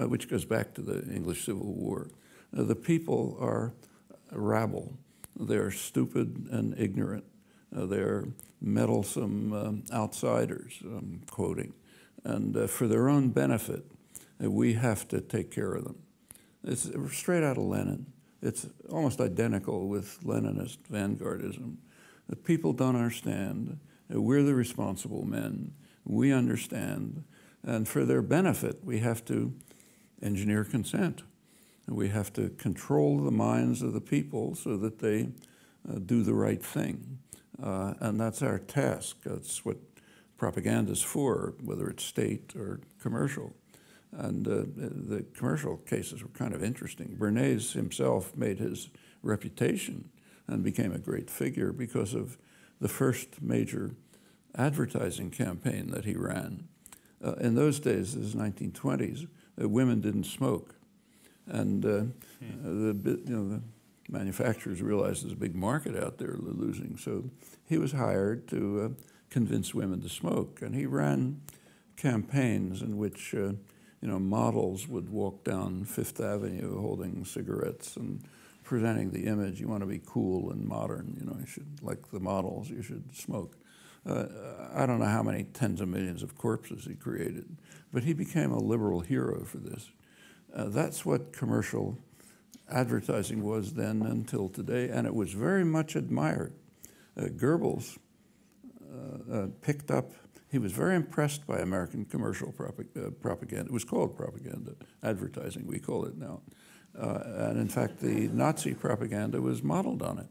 uh, which goes back to the English Civil War. Uh, the people are rabble. They're stupid and ignorant. Uh, they're meddlesome um, outsiders, I'm quoting. And uh, for their own benefit, uh, we have to take care of them. It's straight out of Lenin. It's almost identical with Leninist vanguardism. The people don't understand. We're the responsible men. We understand. And for their benefit, we have to engineer consent. And we have to control the minds of the people so that they uh, do the right thing. Uh, and that's our task. That's what propaganda is for, whether it's state or commercial. And uh, the commercial cases were kind of interesting. Bernays himself made his reputation and became a great figure because of the first major advertising campaign that he ran uh, in those days, this is 1920s, uh, women didn't smoke. And uh, hmm. the, you know, the manufacturers realized there's a big market out there losing. So he was hired to uh, convince women to smoke. And he ran campaigns in which uh, you know, models would walk down Fifth Avenue holding cigarettes and presenting the image. You want to be cool and modern, you know, you should, like the models, you should smoke. Uh, I don't know how many tens of millions of corpses he created, but he became a liberal hero for this. Uh, that's what commercial advertising was then until today, and it was very much admired. Uh, Goebbels uh, uh, picked up, he was very impressed by American commercial uh, propaganda. It was called propaganda, advertising, we call it now. and in fact, the Nazi propaganda was modeled on it.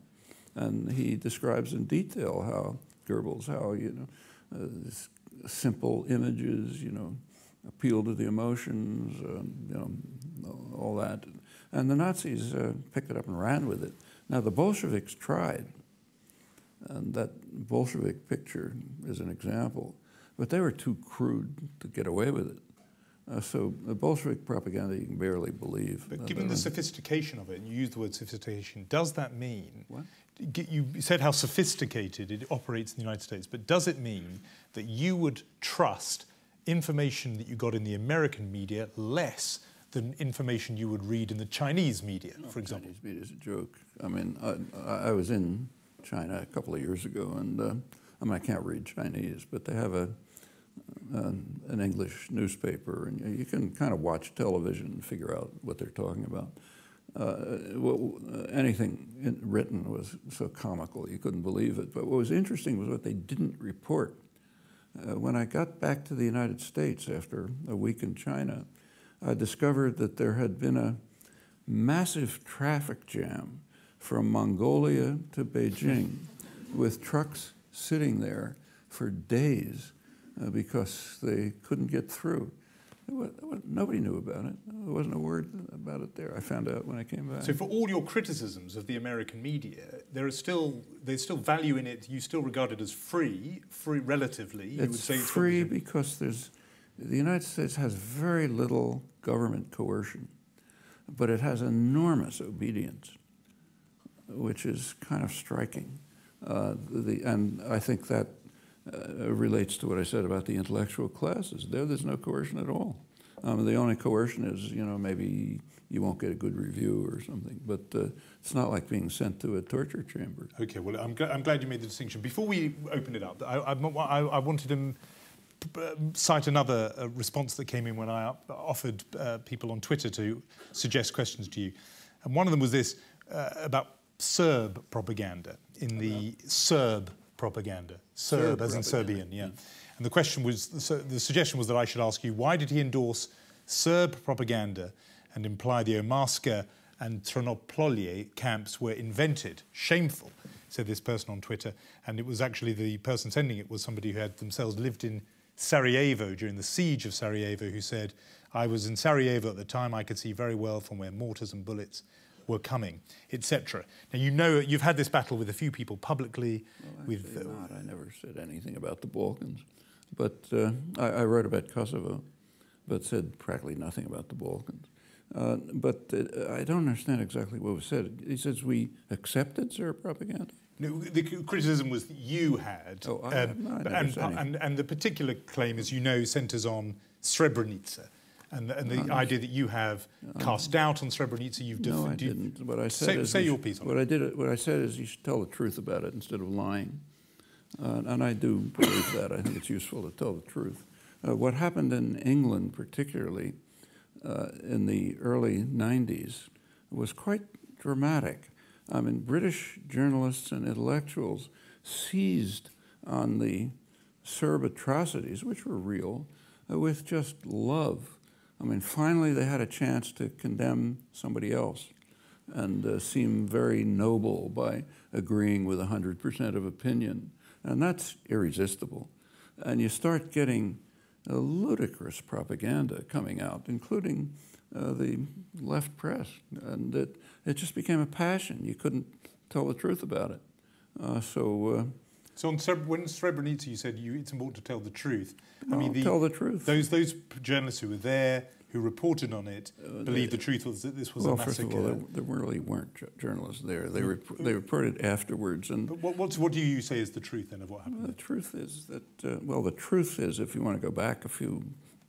And he describes in detail how Goebbels, how, you know, uh, simple images, you know, appeal to the emotions, uh, you know, all that. And the Nazis uh, picked it up and ran with it. Now, the Bolsheviks tried, and that Bolshevik picture is an example, but they were too crude to get away with it. Uh, so the Bolshevik propaganda you can barely believe. But given the sophistication of it, and you use the word sophistication, does that mean what? You said how sophisticated it operates in the United States, but does it mean that you would trust information that you got in the American media less than information you would read in the Chinese media, no, for example? Chinese media is a joke. I mean, I, I was in China a couple of years ago, and uh, I mean, I can't read Chinese, but they have a an, an English newspaper, and you, you can kind of watch television and figure out what they're talking about. Uh, anything written was so comical you couldn't believe it. But what was interesting was what they didn't report. Uh, when I got back to the United States after a week in China, I discovered that there had been a massive traffic jam from Mongolia to Beijing with trucks sitting there for days uh, because they couldn't get through. Was, nobody knew about it. There wasn't a word about it there. I found out when I came back. So, for all your criticisms of the American media, there is still there's still value in it. You still regard it as free, free relatively. It's, it's free because there's the United States has very little government coercion, but it has enormous obedience, which is kind of striking. Uh, the, and I think that uh, relates to what I said about the intellectual classes. There, there's no coercion at all. Um, the only coercion is, you know, maybe you won't get a good review or something, but uh, it's not like being sent to a torture chamber. Okay, well, I'm, gl- I'm glad you made the distinction. Before we open it up, I, I, I wanted to cite another uh, response that came in when I offered uh, people on Twitter to suggest questions to you. And one of them was this uh, about Serb propaganda in the Serb propaganda. Serb, Serb as in Serbian, yeah. Mm. And the question was, so the suggestion was that I should ask you, why did he endorse Serb propaganda and imply the Omarska and Trnopolje camps were invented? Shameful, said this person on Twitter. And it was actually the person sending it was somebody who had themselves lived in Sarajevo during the siege of Sarajevo, who said, I was in Sarajevo at the time, I could see very well from where mortars and bullets were coming, etc. Now you know you've had this battle with a few people publicly. Well, with uh, not. I never said anything about the Balkans, but uh, I, I, wrote about Kosovo, but said practically nothing about the Balkans. Uh, but uh, I don't understand exactly what was said. He says we accepted Serb propaganda. No, the criticism was that you had, oh, I, um, no, and, and, and the particular claim, as you know, centres on Srebrenica and the, and the idea that you have cast doubt on Srebrenica. You've no, I didn't. What I said say, is say your piece what it. I did. What I said is you should tell the truth about it instead of lying, uh, and I do believe that. I think it's useful to tell the truth. Uh, what happened in England, particularly uh, in the early '90s, was quite dramatic. I mean, British journalists and intellectuals seized on the Serb atrocities, which were real, uh, with just love I mean, finally they had a chance to condemn somebody else and uh, seem very noble by agreeing with 100% of opinion. And that's irresistible. And you start getting a ludicrous propaganda coming out, including uh, the left press. And it, it just became a passion. You couldn't tell the truth about it. Uh, so uh, so on when Srebrenica, you said you, it's important to tell the truth. I mean, the, tell the truth. Those those journalists who were there, who reported on it, uh, believed the truth was that this was well, a massacre. Well, first of all, there, there really weren't journalists there. They rep they reported afterwards. And but what what do you say is the truth then of what happened? Well, the truth is that uh, well, the truth is, if you want to go back a few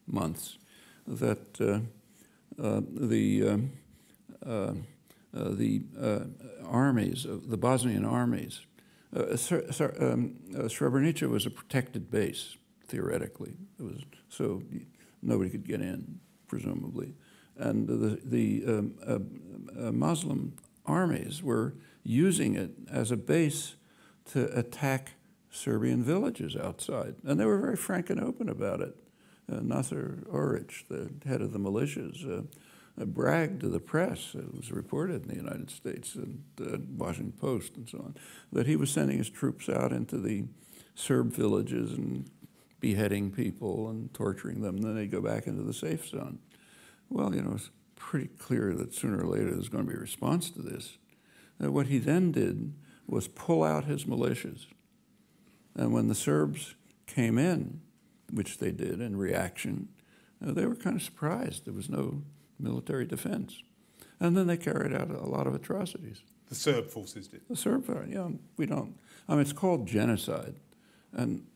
months, that uh, uh the uh, uh, the armies, the Bosnian armies uh, um, uh, Srebrenica was a protected base, theoretically. It was, so nobody could get in, presumably. And the, the um, uh, uh, Muslim armies were using it as a base to attack Serbian villages outside. And they were very frank and open about it. Uh, Naser Oric, the head of the militias, uh, bragged to the press, it was reported in the United States and the Washington Post and so on, that he was sending his troops out into the Serb villages and beheading people and torturing them. And then they'd go back into the safe zone. Well, you know, it's pretty clear that sooner or later there's going to be a response to this. And what he then did was pull out his militias. And when the Serbs came in, which they did in reaction, uh, they were kind of surprised. There was no military defense. And then they carried out a lot of atrocities. The Serb forces did? The Serb, forces, yeah, we don't. I mean, it's called genocide. And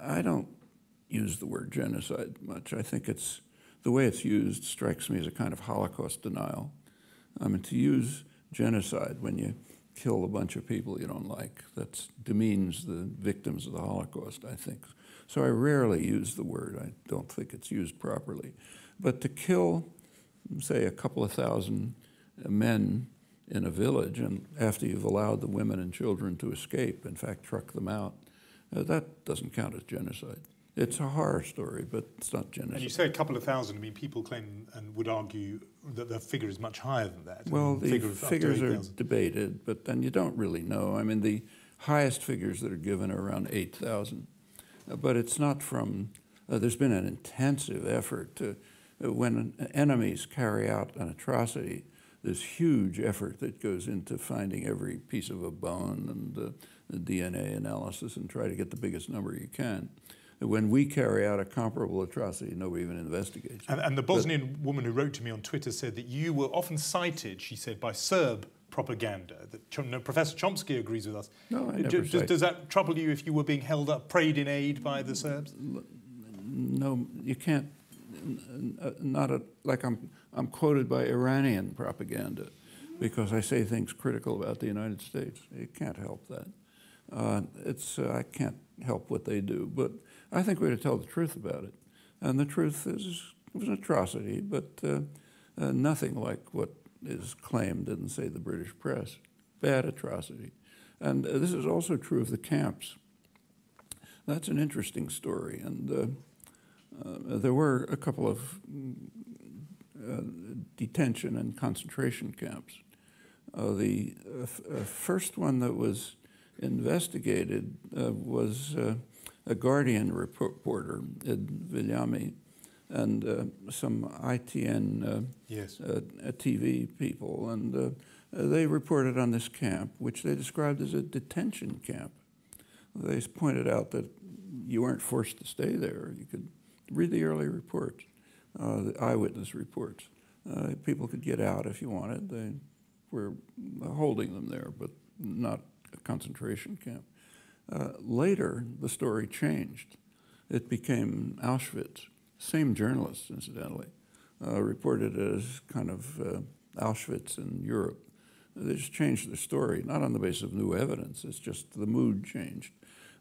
I don't use the word genocide much. I think it's, the way it's used strikes me as a kind of Holocaust denial. I mean, to use genocide when you kill a bunch of people you don't like, that demeans the victims of the Holocaust, I think. So I rarely use the word. I don't think it's used properly. But to kill, say, a couple of thousand men in a village, and after you've allowed the women and children to escape, in fact, truck them out, uh, that doesn't count as genocide. It's a horror story, but it's not genocide. And you say a couple of thousand. I mean, people claim and would argue that the figure is much higher than that. Well, the figure figures are debated, but then you don't really know. I mean, the highest figures that are given are around 8,000. Uh, but it's not from, uh, there's been an intensive effort to, when enemies carry out an atrocity, there's huge effort that goes into finding every piece of a bone and uh, the DNA analysis and try to get the biggest number you can. When we carry out a comparable atrocity, nobody even investigates. And, and the Bosnian but, woman who wrote to me on Twitter said that you were often cited, she said, by Serb propaganda. That no, Professor Chomsky agrees with us. No, I never does, does that trouble you if you were being held up, prayed in aid by the Serbs? No, you can't. Not a, like I'm. I'm quoted by Iranian propaganda because I say things critical about the United States. You can't help that. Uh, it's uh, I can't help what they do, but I think we ought to tell the truth about it. And the truth is, it was an atrocity, but uh, uh nothing like what is claimed in, say, the British press. Bad atrocity. And uh, this is also true of the camps. That's an interesting story. And uh, there were a couple of uh, detention and concentration camps. Uh, the uh, first one that was investigated was a Guardian reporter, Ed Vulliamy, and uh, some ITN uh, yes. Uh, TV people, and uh, they reported on this camp, which they described as a detention camp. They pointed out that you weren't forced to stay there. You could read the early reports, uh, the eyewitness reports. Uh, people could get out if you wanted. They were holding them there, but not a concentration camp. later, the story changed. It became Auschwitz same journalists, incidentally, uh, reported it as kind of uh, Auschwitz in Europe. They just changed the story, not on the basis of new evidence, it's just the mood changed.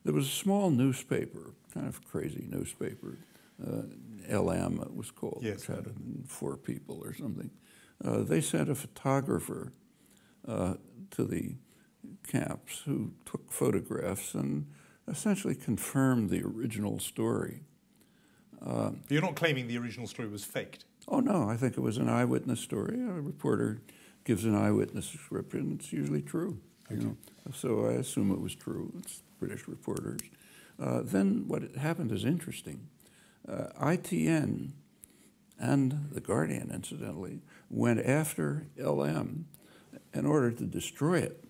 There was a small newspaper, kind of crazy newspaper, uh, LM it was called, yes. which had four people or something. Uh, they sent a photographer uh, to the camps who took photographs and essentially confirmed the original story. Um, you're not claiming the original story was faked? Oh, no. I think it was an eyewitness story. A reporter gives an eyewitness description, and it's usually true. Okay. You know? So I assume it was true. It's British reporters. Uh, then what happened is interesting. Uh, ITN and The Guardian, incidentally, went after LM in order to destroy it.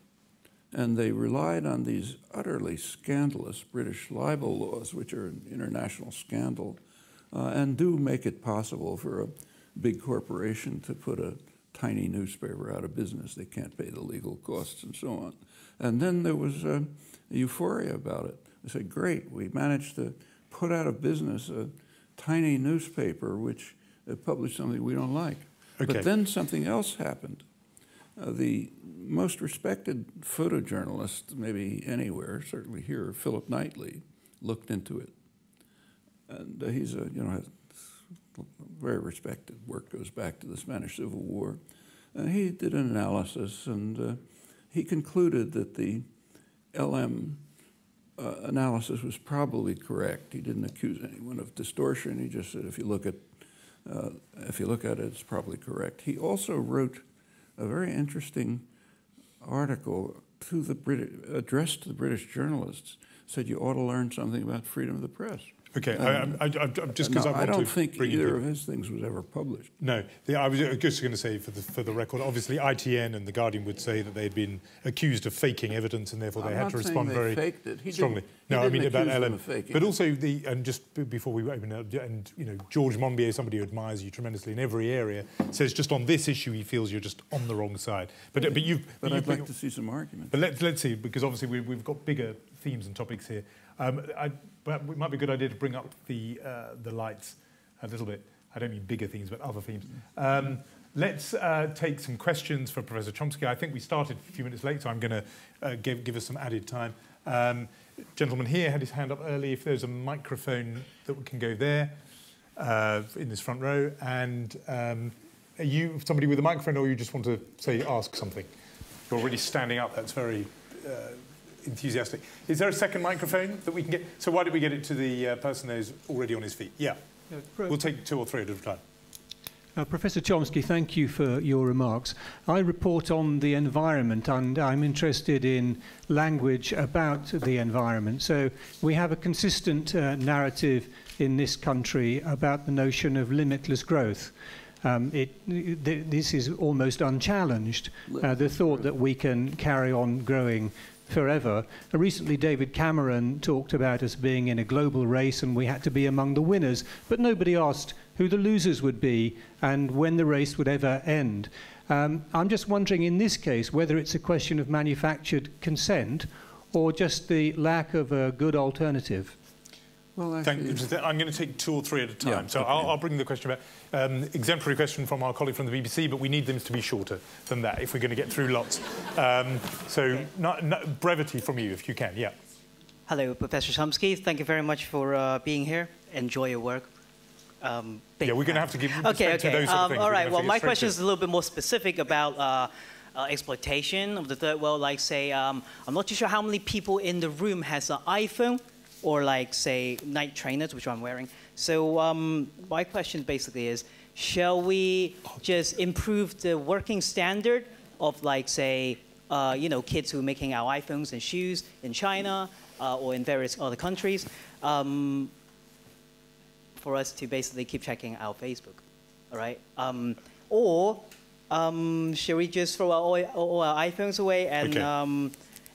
And they relied on these utterly scandalous British libel laws, which are an international scandal, uh, and do make it possible for a big corporation to put a tiny newspaper out of business. They can't pay the legal costs and so on. And then there was uh, euphoria about it. They said, great, we managed to put out of business a tiny newspaper which uh, published something we don't like. Okay. But then something else happened. Uh, the most respected photojournalist, maybe anywhere, certainly here, Philip Knightley, looked into it and uh, he's a you know very respected. Work goes back to the Spanish Civil War. And he did an analysis, and uh, he concluded that the LM uh, analysis was probably correct. He didn't accuse anyone of distortion. He just said if you look at uh, if you look at it, it's probably correct. He also wrote a very interesting article to the Brit- addressed to the British journalists. Said you ought to learn something about freedom of the press. Okay, um, I, I, I, just because no, I want I don't to think either of his things was ever published. No, the, I was just going to say for the for the record, obviously ITN and the Guardian would say that they had been accused of faking evidence and therefore they I'm had to respond very strongly. no, I mean about LM, but also the and just before we open up, and you know George Monbiot, somebody who admires you tremendously in every area, says just on this issue he feels you're just on the wrong side. But but you've but, but I'd you've, like to see some arguments. But let's let's see because obviously we, we've got bigger themes and topics here. Um, I, but it might be a good idea to bring up the, uh, the lights a little bit. I don't mean bigger themes, but other themes. Um, let's uh, take some questions for Professor Chomsky. I think we started a few minutes late, so I'm going to uh, give, give us some added time. Um, gentleman here had his hand up early. If there's a microphone that we can go there uh, in this front row. And um, are you somebody with a microphone or you just want to say, ask something? You're already standing up. That's very uh, enthusiastic. Is there a second microphone that we can get? So why don't we get it to the uh, person who's already on his feet? Yeah. We'll take two or three at a time. Uh, Professor Chomsky, thank you for your remarks. I report on the environment and I'm interested in language about the environment. So we have a consistent uh, narrative in this country about the notion of limitless growth. Um, it, th this is almost unchallenged, uh, the thought that we can carry on growing forever. Uh, recently, David Cameron talked about us being in a global race and we had to be among the winners, but nobody asked who the losers would be and when the race would ever end. Um, I'm just wondering in this case whether it's a question of manufactured consent or just the lack of a good alternative. Well, Thank actually, you. I'm going to take two or three at a time. Yeah, so okay. I'll, I'll bring the question back. Um, exemplary question from our colleague from the BBC, but we need them to be shorter than that if we're going to get through lots. Um, so not, not, brevity from you, if you can. Yeah. Hello, Professor Chomsky. Thank you very much for uh, being here. Enjoy your work. Um, Yeah, we're going to have to give Okay, respect to okay. those sort of Um, things. all We're right. gonna have Well, my question to is a little bit more specific about uh, uh, exploitation of the third world. Like, say, um, I'm not too sure how many people in the room has an iPhone or, like, say, Nike trainers, which I'm wearing. So um, my question basically is, shall we just improve the working standard of, like, say, uh, you know, kids who are making our iPhones and shoes in China uh, or in various other countries? Um, for us to basically keep checking our Facebook, all right? Um, or um, should we just throw our, all, all our iPhones away and, Okay. um,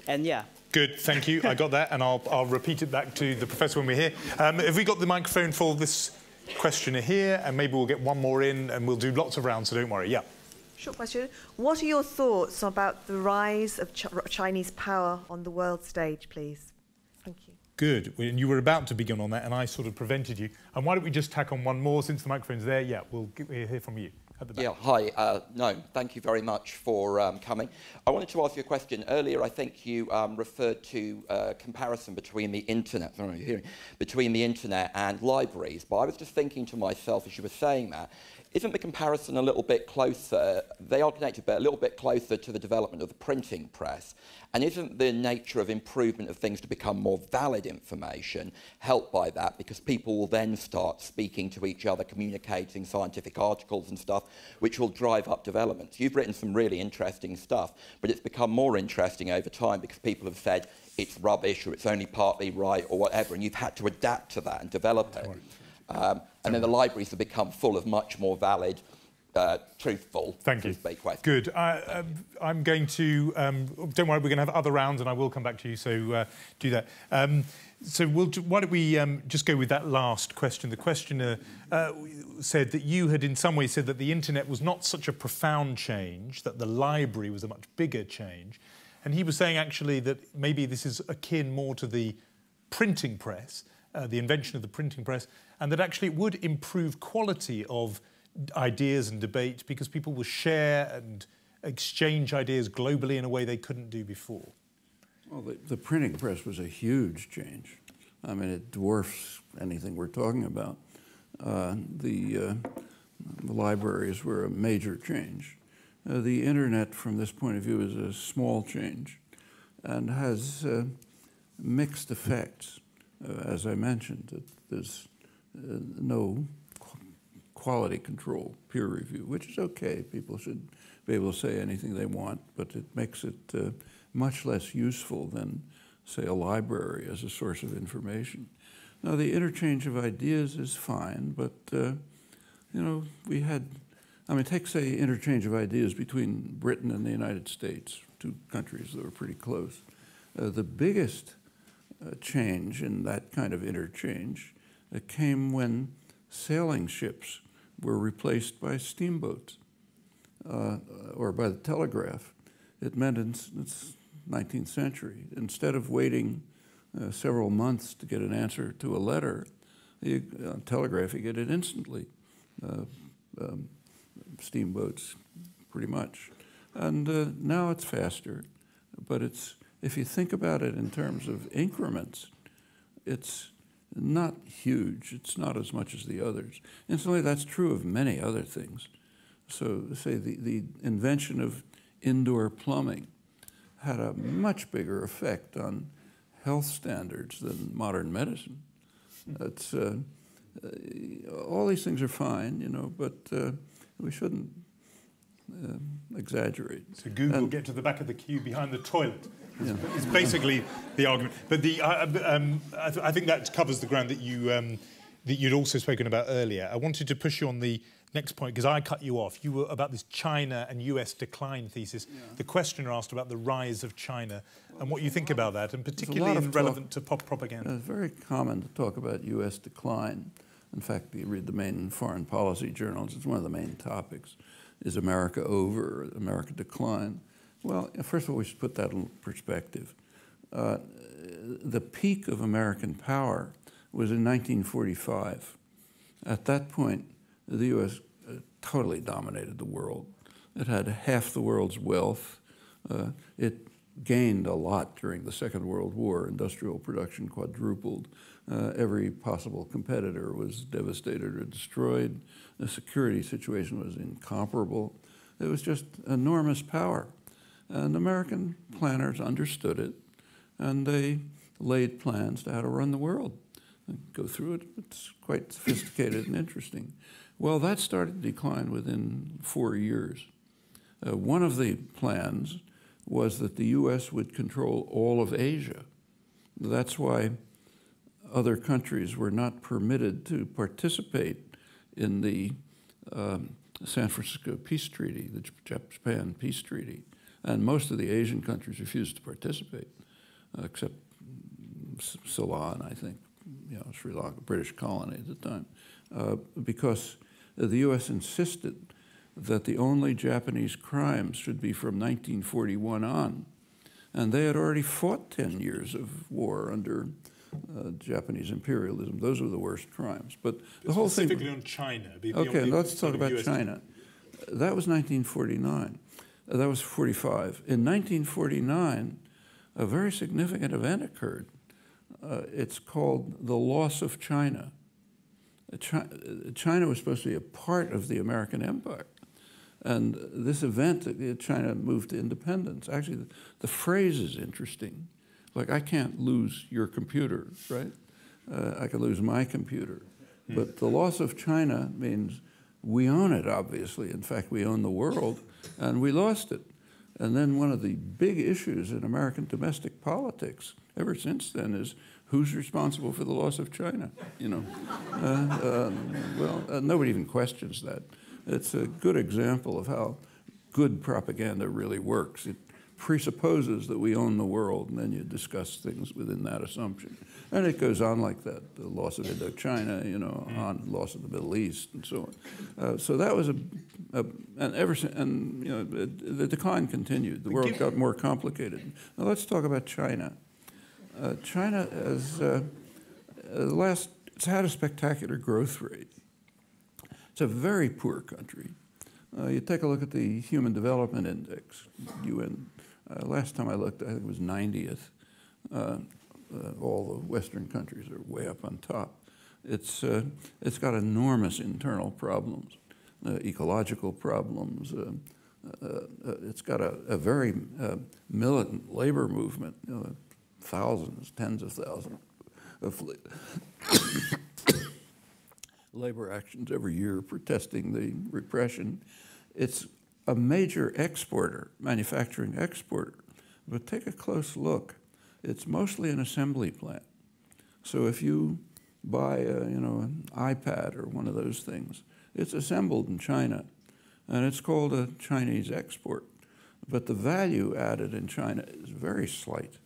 and yeah, Good, thank you. I got that, and I'll, I'll repeat it back to the professor when we're here. Um, have we got the microphone for this questioner here? And maybe we'll get one more in, and we'll do lots of rounds, so don't worry. Yeah. Short question. What are your thoughts about the rise of Ch- Chinese power on the world stage, please? Good. And you were about to begin on that, and I sort of prevented you. And why don't we just tack on one more since the microphone's there? Yeah, we'll, hear from you at the back. Yeah, hi. Uh, no, thank you very much for um, coming. I wanted to ask you a question. Earlier, I think you um, referred to uh, comparison between the internet, sorry, between the internet and libraries. But I was just thinking to myself as you were saying that, isn't the comparison a little bit closer? They are connected, but a little bit closer to the development of the printing press. And isn't the nature of improvement of things to become more valid information helped by that? Because people will then start speaking to each other, communicating scientific articles and stuff, which will drive up developments. You've written some really interesting stuff, but it's become more interesting over time because people have said it's rubbish or it's only partly right or whatever, and you've had to adapt to that and develop it. Um, and then the libraries have become full of much more valid, uh, truthful, Thank you. Good. I, um, I'm going to, um, don't worry, we're going to have other rounds and I will come back to you, so uh, do that. Um, so we'll, why don't we um, just go with that last question? The questioner uh, said that you had in some way, said that the internet was not such a profound change, that the library was a much bigger change. And he was saying actually that maybe this is akin more to the printing press, uh, the invention of the printing press, and that actually it would improve quality of ideas and debate because people will share and exchange ideas globally in a way they couldn't do before. well, the, the printing press was a huge change. I mean, it dwarfs anything we're talking about. Uh, the, uh, the libraries were a major change. Uh, the internet, from this point of view, is a small change and has uh, mixed effects. Uh, as I mentioned, that there's uh, no quality control, peer review, which is okay. People should be able to say anything they want, but it makes it uh, much less useful than, say, a library as a source of information. Now, the interchange of ideas is fine, but uh, you know, we had, I mean, take, say, interchange of ideas between Britain and the United States, two countries that were pretty close. Uh, the biggest change in that kind of interchange uh, came when sailing ships were replaced by steamboats uh, or by the telegraph. It meant in it's 19th century, instead of waiting uh, several months to get an answer to a letter, you, on telegraph you get it instantly. Uh, um, steamboats, pretty much. And uh, now it's faster, but it's if you think about it in terms of increments, it's not huge. It's not as much as the others. Incidentally, that's true of many other things. So, say the, the invention of indoor plumbing had a much bigger effect on health standards than modern medicine. It's, uh, uh, all these things are fine, you know, but uh, we shouldn't uh, exaggerate. So Google And- get to the back of the queue behind the toilet. Yeah. It's basically the argument. But the uh, um, I, th- I think that covers the ground that you um, that you'd also spoken about earlier. I wanted to push you on the next point because I cut you off. You were about this China and U.S. decline thesis. The questioner asked about the rise of China and what you think about that, and particularly lot of in talk- relevant to pop propaganda. It's very common to talk about U.S. decline. In fact, you read the main foreign policy journals, it's one of the main topics. Is America over? America decline? Well, first of all, we should put that in perspective. Uh, the peak of American power was in 1945. At that point, the U.S. uh, totally dominated the world. It had half the world's wealth. Uh, it gained a lot during the Second World War. Industrial production quadrupled. Uh, every possible competitor was devastated or destroyed. The security situation was incomparable. It was just enormous power. And American planners understood it, and they laid plans to how to run the world. And Go through it, it's quite sophisticated and interesting. Well, that started to decline within four years. Uh, one of the plans was that the U.S. would control all of Asia. That's why other countries were not permitted to participate in the um, San Francisco Peace Treaty, the Japan Peace Treaty. And most of the Asian countries refused to participate, uh, except Ceylon, I think, you know, Sri Lanka, British colony at the time, uh, because the U.S. insisted that the only Japanese crimes should be from 1941 on. And they had already fought 10 years of war under uh, Japanese imperialism. Those were the worst crimes. But the whole thing. Specifically on China. Okay, let's talk about US China. That was 1949. That was 45. In 1949, a very significant event occurred. Uh, it's called the loss of China. Chi- China was supposed to be a part of the American empire. And this event, uh, China moved to independence. Actually, the, the phrase is interesting. Like, I can't lose your computer, right? Uh, I can lose my computer. But the loss of China means we own it, obviously. In fact, we own the world, and we lost it. And then one of the big issues in American domestic politics ever since then is who's responsible for the loss of China? You know, uh, um, well, uh, nobody even questions that. It's a good example of how good propaganda really works. It presupposes that we own the world, and then you discuss things within that assumption. And it goes on like that: the loss of Indochina, you know, on loss of the Middle East, and so on. Uh, so that was a, a and ever since, and you know, the decline continued. The world got more complicated. Now let's talk about China. Uh, China has uh, uh, last it's had a spectacular growth rate. It's a very poor country. Uh, you take a look at the Human Development Index, UN. Uh, last time I looked, I think it was 90th. Uh, all the Western countries are way up on top. It's, uh, it's got enormous internal problems, uh, ecological problems. Uh, uh, uh, it's got a, a very militant labor movement, you know, thousands, tens of thousands of labor actions every year protesting the repression. It's a major exporter, manufacturing exporter. But take a close look. It's mostly an assembly plant. So if you buy, a, you know, an iPad or one of those things, it's assembled in China, and it's called a Chinese export. But the value added in China is very slight.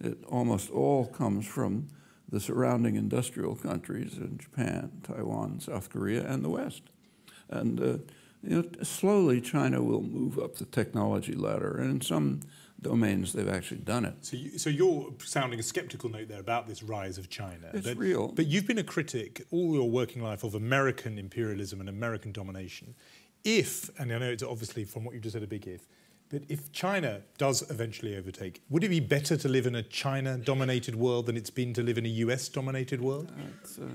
It almost all comes from the surrounding industrial countries in Japan, Taiwan, South Korea, and the West. And uh, you know, slowly China will move up the technology ladder, and in some domains they've actually done it. So, you, so you're sounding a sceptical note there about this rise of China. It's but, real. But you've been a critic all your working life of American imperialism and American domination. If, and I know it's obviously from what you just said a big if, But if China does eventually overtake, would it be better to live in a China-dominated world than it's been to live in a US-dominated world? Uh, it's, uh,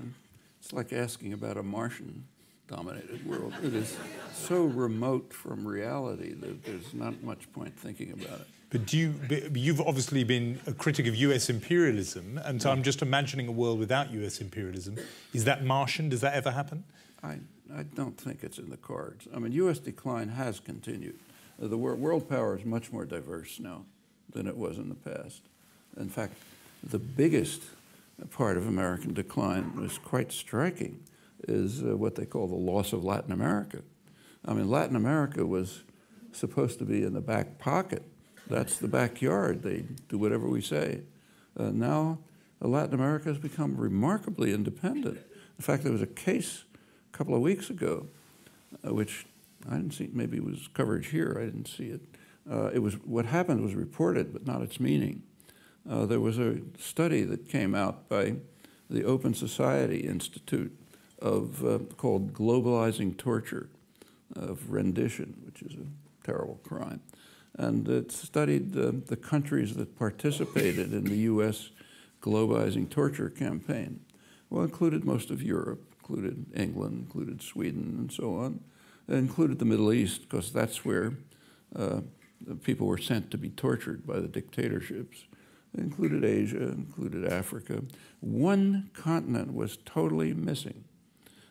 it's like asking about a Martian-dominated world. It is so remote from reality that there's not much point thinking about it. But do you, you've obviously been a critic of US imperialism, and so I'm just imagining a world without US imperialism. Is that Martian? Does that ever happen? I, I don't think it's in the cards. I mean, US decline has continued. Uh, the world, world power is much more diverse now than it was in the past. In fact, the biggest part of American decline was quite striking, is uh, what they call the loss of Latin America. I mean, Latin America was supposed to be in the back pocket. That's the backyard. They do whatever we say. Uh, now, uh, Latin America has become remarkably independent. In fact, there was a case a couple of weeks ago, uh, which I didn't see, maybe it was coverage here, I didn't see it. Uh, it was, what happened was reported, but not its meaning. Uh, there was a study that came out by the Open Society Institute of, uh, called Globalizing Torture of Rendition, which is a terrible crime. And it studied the countries that participated in the U.S. globalizing torture campaign. Well, included most of Europe, included England, included Sweden, and so on. It included the Middle East, because that's where uh, people were sent to be tortured by the dictatorships. It included Asia, included Africa. One continent was totally missing.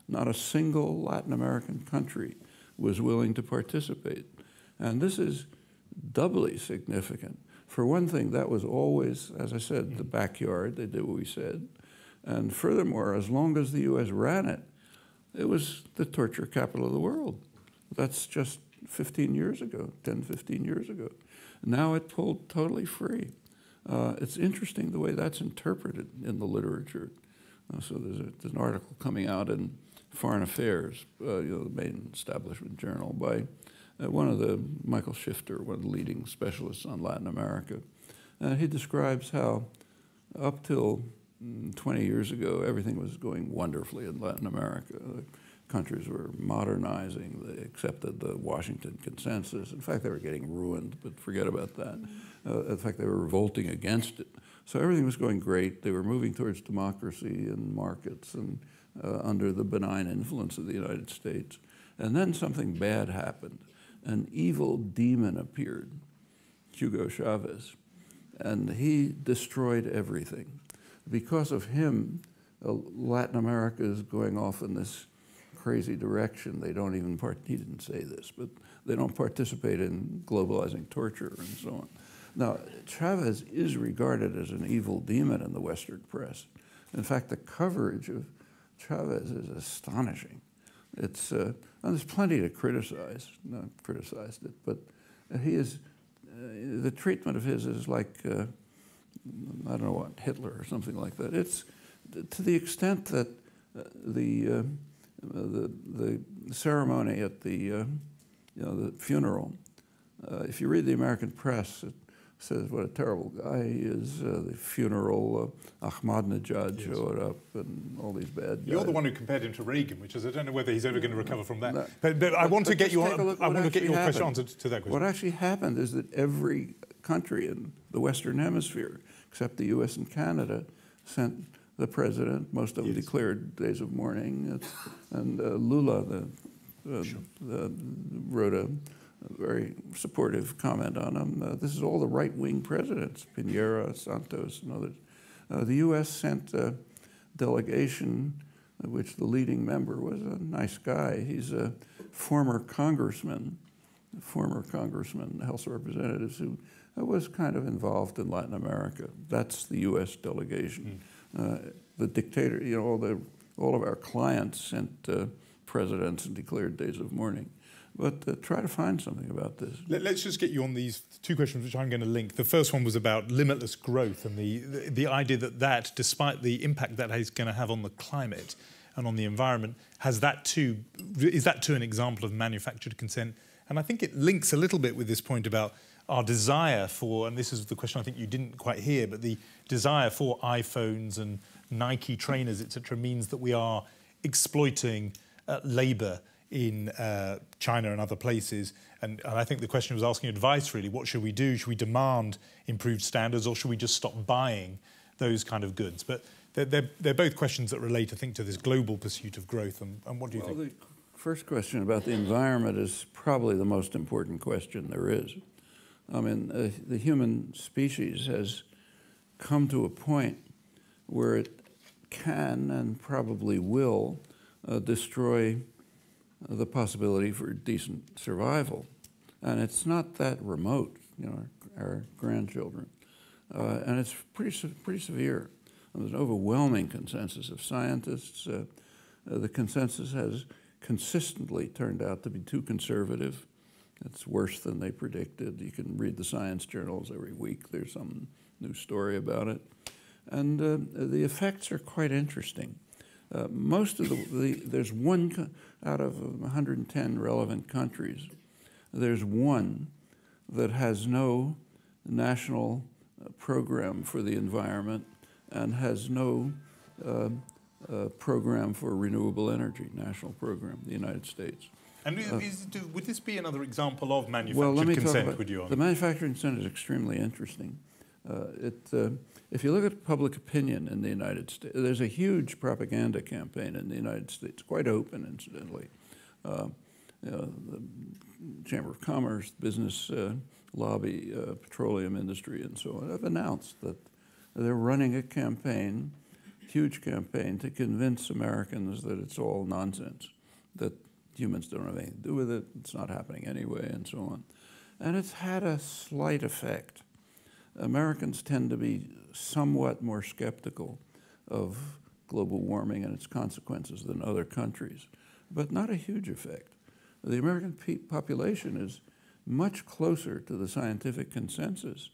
Not a single Latin American country was willing to participate. And this is doubly significant. For one thing, that was always, as I said, the backyard. They did what we said. And furthermore, as long as the U.S. ran it, it was the torture capital of the world. That's just 15 years ago, 10, 15 years ago. Now it pulled totally free. Uh, it's interesting the way that's interpreted in the literature. Uh, so there's, a, there's, an article coming out in Foreign Affairs, uh, you know, the main establishment journal, by uh, one of the, Michael Shifter, one of the leading specialists on Latin America. Uh, he describes how up till mm, 20 years ago, everything was going wonderfully in Latin America. The countries were modernizing. They accepted the Washington Consensus. In fact, they were getting ruined, but forget about that. Uh, in fact, they were revolting against it. So everything was going great. They were moving towards democracy and markets and uh, under the benign influence of the United States. And then something bad happened an evil demon appeared, Hugo Chavez, and he destroyed everything. Because of him, uh, Latin America is going off in this crazy direction. They don't even part, he didn't say this, but they don't participate in globalizing torture and so on. Now, Chavez is regarded as an evil demon in the Western press. In fact, the coverage of Chavez is astonishing. It's, uh, there's plenty to criticize. Not criticized it, but he is, uh, the treatment of his is like, uh, I don't know what, Hitler or something like that. It's to the extent that uh, the, the, the ceremony at the, you know, the funeral, if you read the American press, it, says what a terrible guy he is. Uh, the funeral, uh, Ahmadinejad yes. showed up, and all these bad guys. You're the one who compared him to Reagan, which is I don't know whether he's ever going to recover from that. No. But, but, I want to get your I want to get your question answered to that question. What actually happened is that every country in the Western Hemisphere, except the U.S. and Canada, sent the president. Most of them yes. declared days of mourning, and uh, Lula, the, uh, sure. the, wrote a very supportive comment on them. Uh, this is all the right-wing presidents, Piñera, Santos, and others. Uh, the U.S. sent a delegation, of which the leading member was a nice guy. He's a former congressman, a former congressman, House of Representatives, who was kind of involved in Latin America. That's the U.S. delegation. Mm. Uh, the dictator, you know, all, the, all of our clients sent uh, presidents and declared days of mourning but uh, try to find something about this. Let, us just get you on these two questions, which I'm going to link. The first one was about limitless growth and the, the, the idea that that, despite the impact that is going to have on the climate and on the environment, has that too, is that too an example of manufactured consent? And I think it links a little bit with this point about our desire for, and this is the question I think you didn't quite hear, but the desire for iPhones and Nike trainers, etc., means that we are exploiting uh, labour in uh, China and other places. And, and, I think the question was asking advice really what should we do? Should we demand improved standards or should we just stop buying those kind of goods? But they're, they're, they're both questions that relate, I think, to this global pursuit of growth. And, and what do you think? well, think? The first question about the environment is probably the most important question there is. I mean, uh, the human species has come to a point where it can and probably will uh, destroy the possibility for decent survival. And it's not that remote, you know, our, our grandchildren. Uh, and it's pretty, pretty severe. There's an overwhelming consensus of scientists. Uh, uh, the consensus has consistently turned out to be too conservative. It's worse than they predicted. You can read the science journals every week. There's some new story about it. And uh, the effects are quite interesting. Uh, most of the, the, there's one out of 110 relevant countries, there's one that has no national uh, program for the environment and has no uh, uh, program for renewable energy, national program, the United States. And is, uh, would this be another example of manufactured well, consent, would you The manufacturing consent is extremely interesting. Uh, it, uh, if you look at public opinion in the United States, there's a huge propaganda campaign in the United States, quite open, incidentally. Uh, the Chamber of Commerce, business lobby, petroleum industry, and so on have announced that they're running a campaign, huge campaign, to convince Americans that it's all nonsense, that humans don't have anything to do with it, it's not happening anyway, and so on. And it's had a slight effect. Americans tend to be somewhat more skeptical of global warming and its consequences than other countries, but not a huge effect. The American population is much closer to the scientific consensus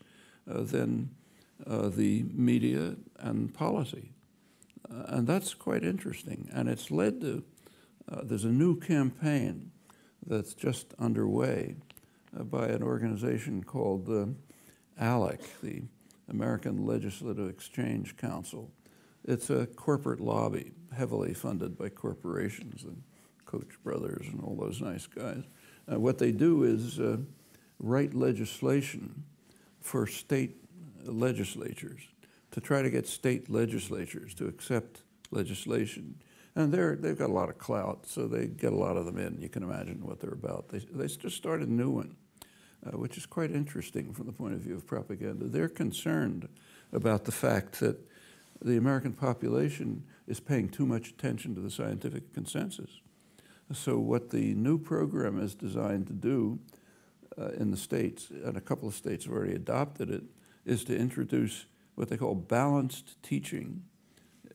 uh, than uh, the media and policy. Uh, and that's quite interesting. And it's led to, uh, there's a new campaign that's just underway uh, by an organization called ALEC, the American Legislative Exchange Council. It's a corporate lobby, heavily funded by corporations and Koch brothers and all those nice guys. Uh, what they do is uh, write legislation for state legislatures to try to get state legislatures to accept legislation. And they're, they've got a lot of clout, so they get a lot of them in. You can imagine what they're about. They, they just started a new one uh, which is quite interesting from the point of view of propaganda. They're concerned about the fact that the American population is paying too much attention to the scientific consensus. So, what the new program is designed to do uh, in the states, and a couple of states have already adopted it, is to introduce what they call balanced teaching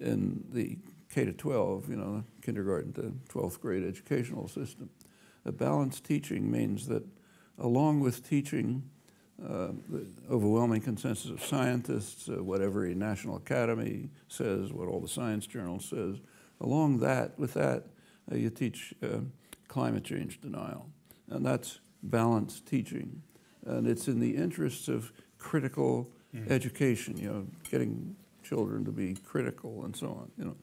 in the K to 12, you know, kindergarten to 12th grade educational system. A balanced teaching means that along with teaching uh, the overwhelming consensus of scientists, uh, what every national academy says, what all the science journals says. Along that, with that, uh, you teach uh, climate change denial, and that's balanced teaching, and it's in the interests of critical mm. education. You know, getting children to be critical and so on. You know,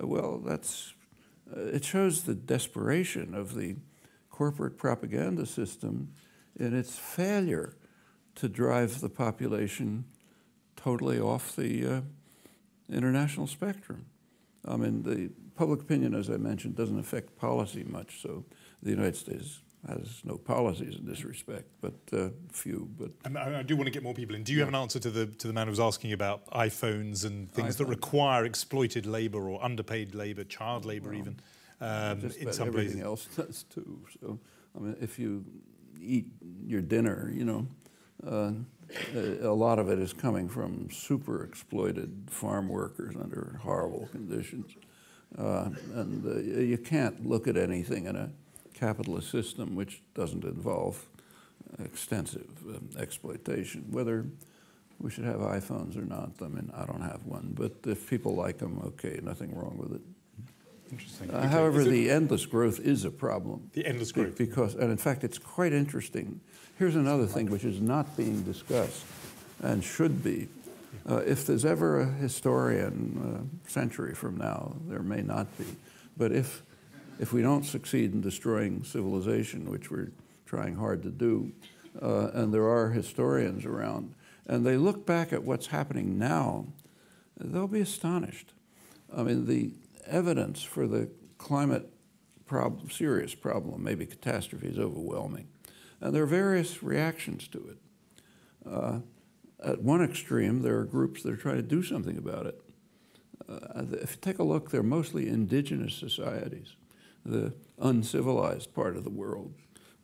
uh, well, that's uh, it shows the desperation of the corporate propaganda system in its failure to drive the population totally off the uh, international spectrum. I mean, the public opinion, as I mentioned, doesn't affect policy much, so the United States has no policies in this respect, but uh, few. But and I do want to get more people in. Do you yeah. have an answer to the to the man who was asking about iPhones and things iPhone. that require exploited labour or underpaid labour, child labour, well, even um, in some everything places? else does too. So, I mean, if you eat your dinner, you know. Uh, a lot of it is coming from super exploited farm workers under horrible conditions. Uh, and uh, you can't look at anything in a capitalist system which doesn't involve extensive um, exploitation. Whether we should have iPhones or not, I mean, I don't have one, but if people like them, okay, nothing wrong with it. Interesting. Uh, however, the endless growth is a problem. The endless growth. Because, and in fact, it's quite interesting. Here's another thing which is not being discussed and should be. Uh, if there's ever a historian, a uh, century from now, there may not be, but if if we don't succeed in destroying civilization, which we're trying hard to do, uh, and there are historians around, and they look back at what's happening now, they'll be astonished. I mean, the evidence for the climate problem, serious problem, maybe catastrophe, is overwhelming. And there are various reactions to it. Uh, at one extreme, there are groups that are trying to do something about it. Uh, if you take a look, they're mostly indigenous societies, the uncivilized part of the world,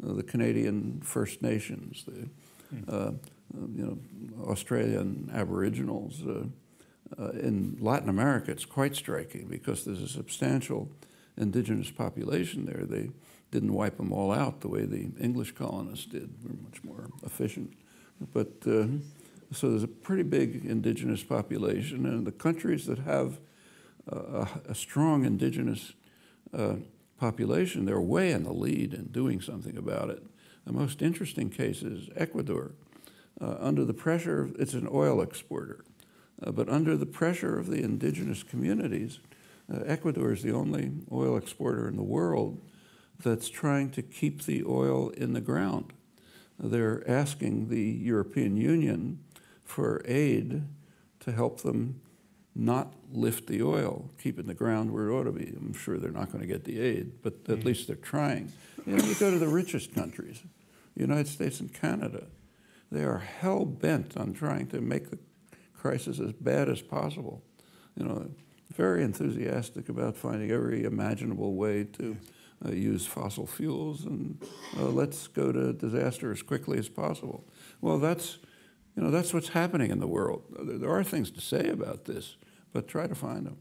uh, the Canadian First Nations, the hmm. uh, you know, Australian Aboriginals. Uh, in Latin America, it's quite striking because there's a substantial indigenous population there. They didn't wipe them all out the way the English colonists did. We're much more efficient. But uh, so there's a pretty big indigenous population, and the countries that have uh, a, strong indigenous uh, population, they're way in the lead in doing something about it. The most interesting case is Ecuador. Uh, under the pressure, it's an oil exporter, uh, but under the pressure of the indigenous communities, uh, Ecuador is the only oil exporter in the world that's trying to keep the oil in the ground. They're asking the European Union for aid to help them not lift the oil, keep it in the ground where it ought to be. I'm sure they're not going to get the aid, but at mm. least they're trying. You know, you go to the richest countries, the United States and Canada, they are hell bent on trying to make the crisis as bad as possible. You know, very enthusiastic about finding every imaginable way to uh, use fossil fuels and uh, let's go to disaster as quickly as possible. Well, that's, you know, that's what's happening in the world. There are things to say about this, but try to find them.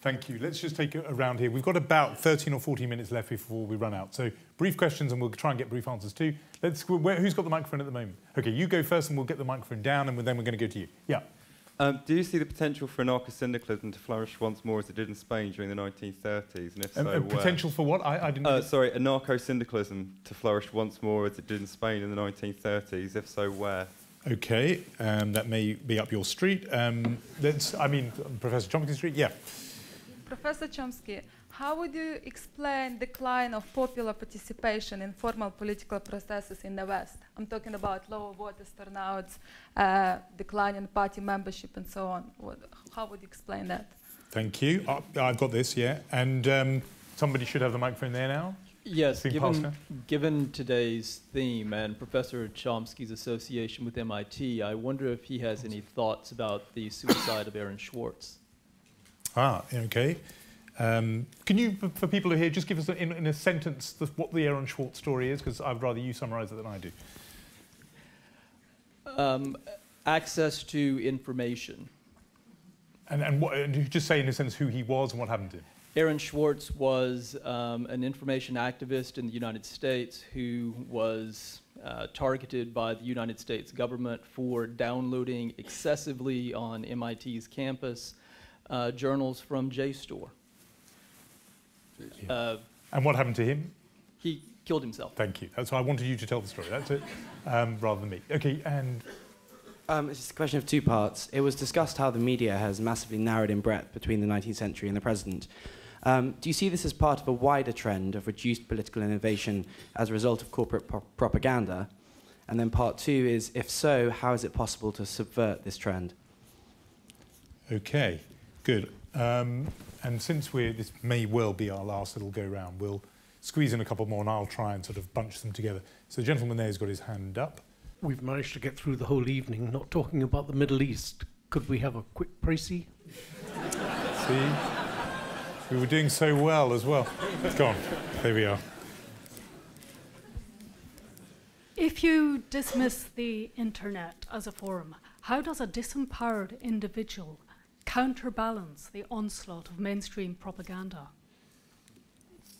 Thank you. Let's just take it around here. We've got about 13 or 14 minutes left before we run out. So brief questions and we'll try and get brief answers too. Let's, where, who's got the microphone at the moment? Okay, you go first and we'll get the microphone down and then we're going to go to you. Yeah. Um, do you see the potential for anarcho-syndicalism to flourish once more as it did in Spain during the 1930s? And if um, so, uh, potential for what? I, I didn't. Uh, sorry, anarcho-syndicalism to flourish once more as it did in Spain in the 1930s. If so, where? Okay, um, that may be up your street. Um, let's. I mean, Professor Chomsky Street. Yeah. Professor Chomsky, how would you explain decline of popular participation in formal political processes in the West? I'm talking about lower voter turnouts, uh, decline in party membership, and so on. What, how would you explain that? Thank you. Uh, I've got this, yeah. And um, somebody should have the microphone there now. Yes, given, given, today's theme and Professor Chomsky's association with MIT, I wonder if he has any thoughts about the suicide of Aaron Swartz. Ah, okay. Um, can you, for people who are here, just give us, a, in, in, a sentence, the, what the Aaron Swartz story is? Because I'd rather you summarise it than I do. Um, access to information. And, and, what, and just say, in a sense, who he was and what happened to him. Aaron Swartz was um, an information activist in the United States who was uh, targeted by the United States government for downloading excessively on MIT's campus uh, journals from JSTOR. Uh, and what happened to him? He killed himself. Thank you. That's why I wanted you to tell the story. That's it, um, rather than me. Okay, and. Um, it's just a question of two parts. It was discussed how the media has massively narrowed in breadth between the 19th century and the present. Um, do you see this as part of a wider trend of reduced political innovation as a result of corporate pro propaganda? And then part two is, if so, how is it possible to subvert this trend? Okay, good. Um, and since we're, this may well be our last little go round, we'll squeeze in a couple more and I'll try and sort of bunch them together. So the gentleman there has got his hand up. We've managed to get through the whole evening not talking about the Middle East. Could we have a quick précis? See? We were doing so well as well. Go on. There we are. If you dismiss the internet as a forum, how does a disempowered individual counterbalance the onslaught of mainstream propaganda.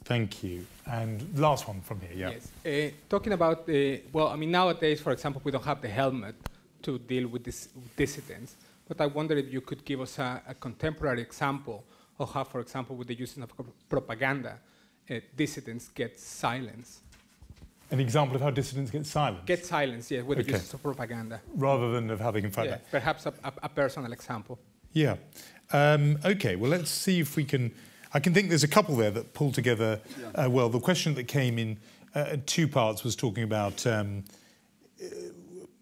Thank you. And last one from here, yeah. Yes. Uh, talking about the, well, I mean, nowadays, for example, we don't have the helmet to deal with, this, with dissidents, but I wonder if you could give us a, a, contemporary example of how, for example, with the use of propaganda, uh, dissidents get silence. An example of how dissidents get silenced? Get silence, yes, with okay. the use of propaganda. Rather than of having they can fight yeah, Perhaps a, a, a personal example. Yeah. Um, okay, well, let's see if we can I can think there's a couple there that pull together uh, well. The question that came in uh, two parts was talking about um, uh,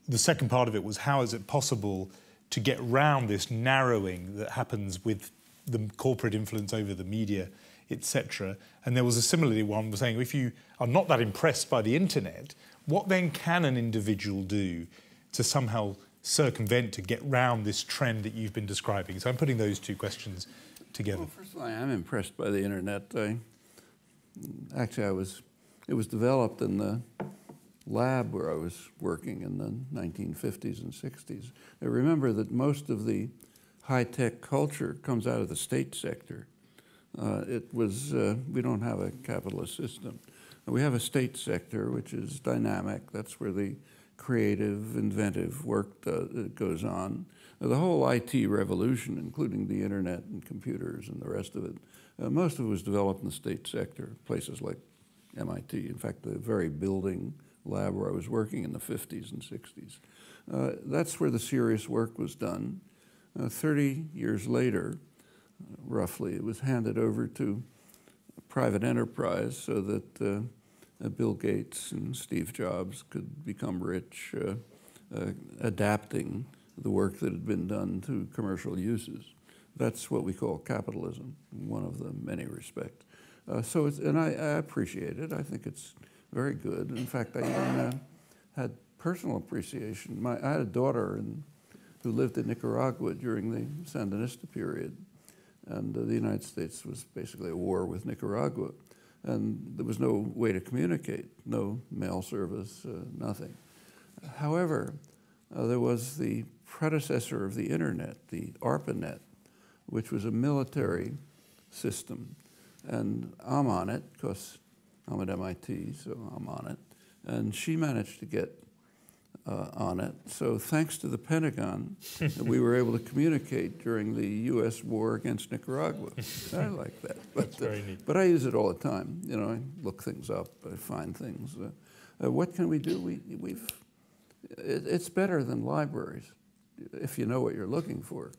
the second part of it was how is it possible to get round this narrowing that happens with the corporate influence over the media, etc. And there was a similarly one saying if you are not that impressed by the internet, what then can an individual do to somehow circumvent to get round this trend that you've been describing? So I'm putting those two questions together. Well, first of all, I am impressed by the internet. I, actually, I was, it was developed in the lab where I was working in the 1950s and 60s. I remember that most of the high-tech culture comes out of the state sector. Uh, it was, uh, we don't have a capitalist system. We have a state sector which is dynamic. That's where the creative, inventive work do, goes on. The whole IT revolution, including the internet and computers and the rest of it, uh, most of it was developed in the state sector, places like MIT. In fact, the very building lab where I was working in the 50s and 60s. Uh, that's where the serious work was done. Uh, 30 years later, roughly, it was handed over to private enterprise so that uh, Bill Gates and Steve Jobs could become rich, uh, uh, adapting the work that had been done to commercial uses. That's what we call capitalism, one of the many respects. Uh, so, it's, and I, I, appreciate it. I think it's very good. In fact, I even uh, had personal appreciation. My, I had a daughter in, who lived in Nicaragua during the Sandinista period, and uh, the United States was basically at war with Nicaragua, and there was no way to communicate, no mail service, uh, nothing. However, uh, there was the predecessor of the internet, the ARPANET, which was a military system, and I'm on it because I'm at MIT, so I'm on it, and she managed to get uh, on it. So thanks to the Pentagon, we were able to communicate during the U.S. war against Nicaragua. I like that. But, uh, but I use it all the time. You know, I look things up, I find things. Uh, uh what can we do? We, we've, it, it's better than libraries if you know what you're looking for.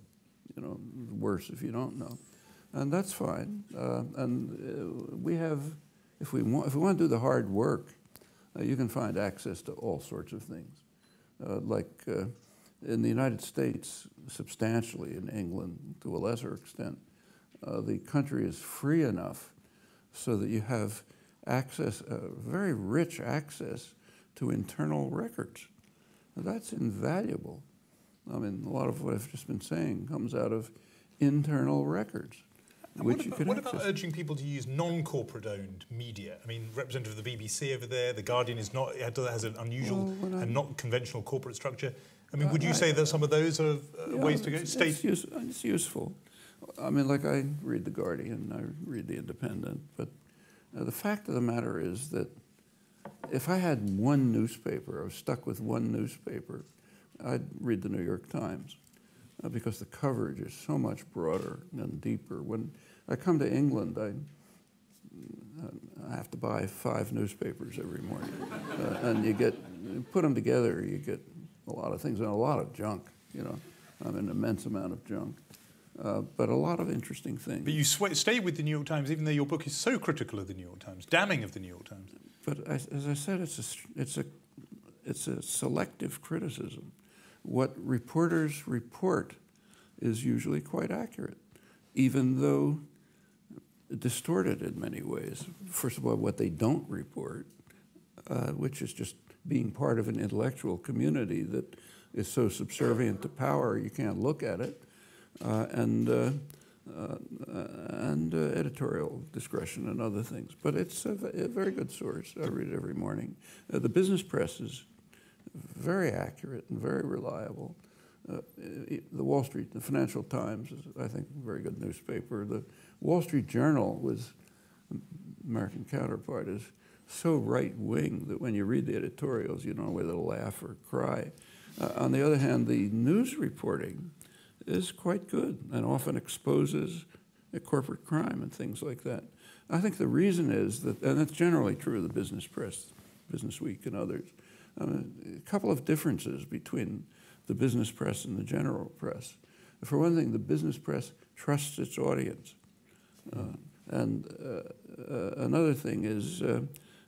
You know, worse if you don't know. And that's fine. Uh, and uh, we have, if we, want, if we want to do the hard work, you can find access to all sorts of things. Uh, like uh, in the United States, substantially, in England to a lesser extent, uh, the country is free enough so that you have access, very rich access to internal records. that's invaluable. I mean, a lot of what I've just been saying comes out of internal records. Which what, about, what about, urging people to use non-corporate owned media? I mean, representative of the BBC over there, the Guardian is not has an unusual well, and not conventional corporate structure. I mean, would you say that some of those are uh, yeah, ways to go? State. It's, use, it's, useful. I mean, like I read the Guardian, I read the Independent, but uh, the fact of the matter is that if I had one newspaper, I was stuck with one newspaper, I'd read the New York Times uh, because the coverage is so much broader and deeper. When I come to England, I, I have to buy five newspapers every morning. Uh, and you get, you put them together, you get a lot of things and a lot of junk, you know, an immense amount of junk. Uh, but a lot of interesting things. But you stay with the New York Times, even though your book is so critical of the New York Times, damning of the New York Times. But as, as I said, it's a, it's a, it's a selective criticism. What reporters report is usually quite accurate, even though distorted in many ways. First of all, what they don't report, uh, which is just being part of an intellectual community that is so subservient to power you can't look at it, uh, and uh, uh and uh, editorial discretion and other things. But it's a, a, very good source. I read it every morning. Uh, the business press is very accurate and very reliable. The Wall Street, the Financial Times is, I think, a very good newspaper. The Wall Street Journal was, American counterpart, is so right wing that when you read the editorials, you don't know whether to laugh or cry. Uh, on the other hand, the news reporting is quite good and often exposes corporate crime and things like that. I think the reason is that, and that's generally true of the business press, Business Week and others, um, a couple of differences between the business press and the general press. For one thing, the business press trusts its audience. Uh, And uh, uh, another thing is uh,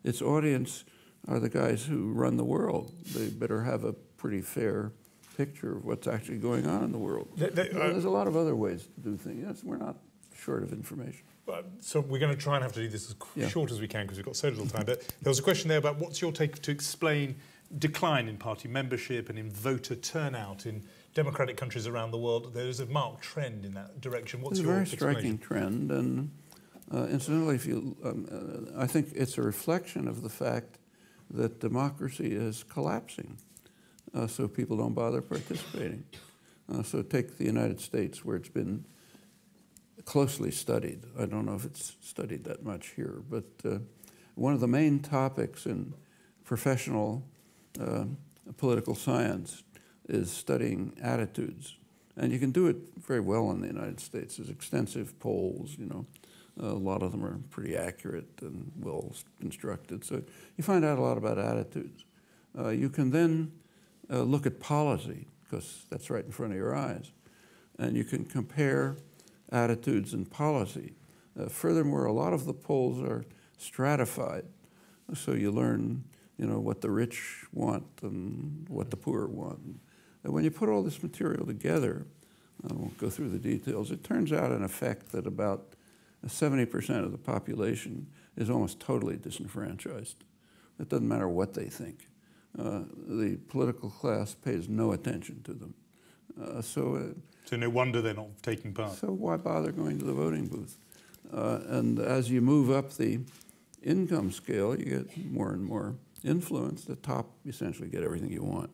its audience are the guys who run the world. They better have a pretty fair picture of what's actually going on in the world. Uh, There's a lot of other ways to do things. Yes, we're not short of information. Uh, So we're going to try and have to do this as Yeah. short as we can because we've got so little time. But there was a question there about what's your take to explain decline in party membership and in voter turnout in democratic countries around the world. There is a marked trend in that direction. What's it's a your very striking trend, and uh, incidentally, if you, um, uh, I think it's a reflection of the fact that democracy is collapsing, uh, so people don't bother participating. Uh, so take the United States, where it's been closely studied. I don't know if it's studied that much here, but uh, one of the main topics in professional uh, political science is studying attitudes. And you can do it very well in the United States. There's extensive polls, you know. a lot of them are pretty accurate and well constructed. So you find out a lot about attitudes. Uh, you can then uh, look at policy, because that's right in front of your eyes. And you can compare attitudes and policy. Uh, furthermore, a lot of the polls are stratified. So you learn, you know, what the rich want and what the poor want. And when you put all this material together, I won't go through the details, it turns out in effect that about 70% of the population is almost totally disenfranchised. It doesn't matter what they think. Uh, the political class pays no attention to them. Uh, so, uh, So no wonder they're not taking part. so why bother going to the voting booth? Uh, and as you move up the income scale, you get more and more influence. The top essentially get everything you want.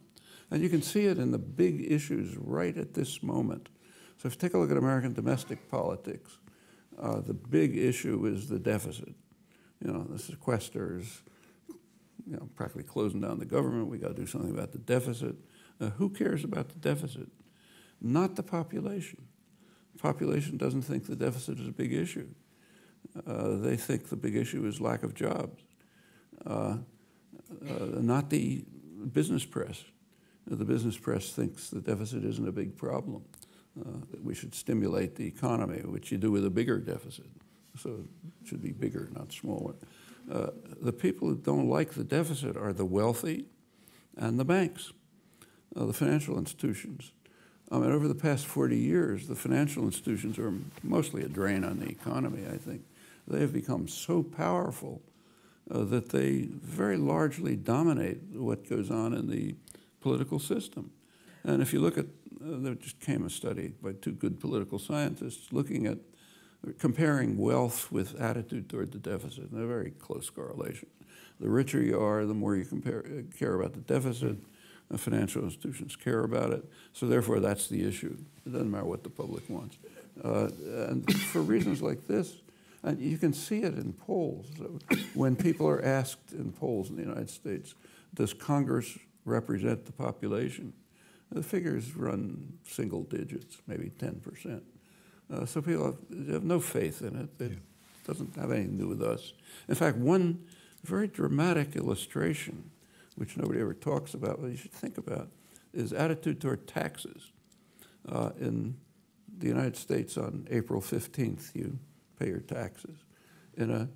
And you can see it in the big issues right at this moment. So if you take a look at American domestic politics, uh, the big issue is the deficit. You know, the sequesters, you know, practically closing down the government. We got to do something about the deficit. Uh, who cares about the deficit? Not the population. The population doesn't think the deficit is a big issue. Uh, they think the big issue is lack of jobs. Uh, uh, not the business press. The business press thinks the deficit isn't a big problem. Uh, that we should stimulate the economy, which you do with a bigger deficit. So it should be bigger, not smaller. Uh, the people who don't like the deficit are the wealthy and the banks, uh, the financial institutions. I mean, over the past 40 years, the financial institutions are mostly a drain on the economy, I think. They have become so powerful uh, that they very largely dominate what goes on in the political system. And if you look at, uh, there just came a study by two good political scientists looking at comparing wealth with attitude toward the deficit, and a very close correlation. The richer you are, the more you compare, uh, care about the deficit. The financial institutions care about it. So therefore, that's the issue. It doesn't matter what the public wants. Uh, and for reasons like this, and you can see it in polls. When people are asked in polls in the United States, does Congress represent the population? The figures run single digits, maybe 10%. Uh, so people have, have, no faith in it. It yeah. doesn't have anything to do with us. In fact, one very dramatic illustration, which nobody ever talks about, but you should think about, is attitude toward taxes. Uh, in the United States on April 15th, you pay your taxes. In a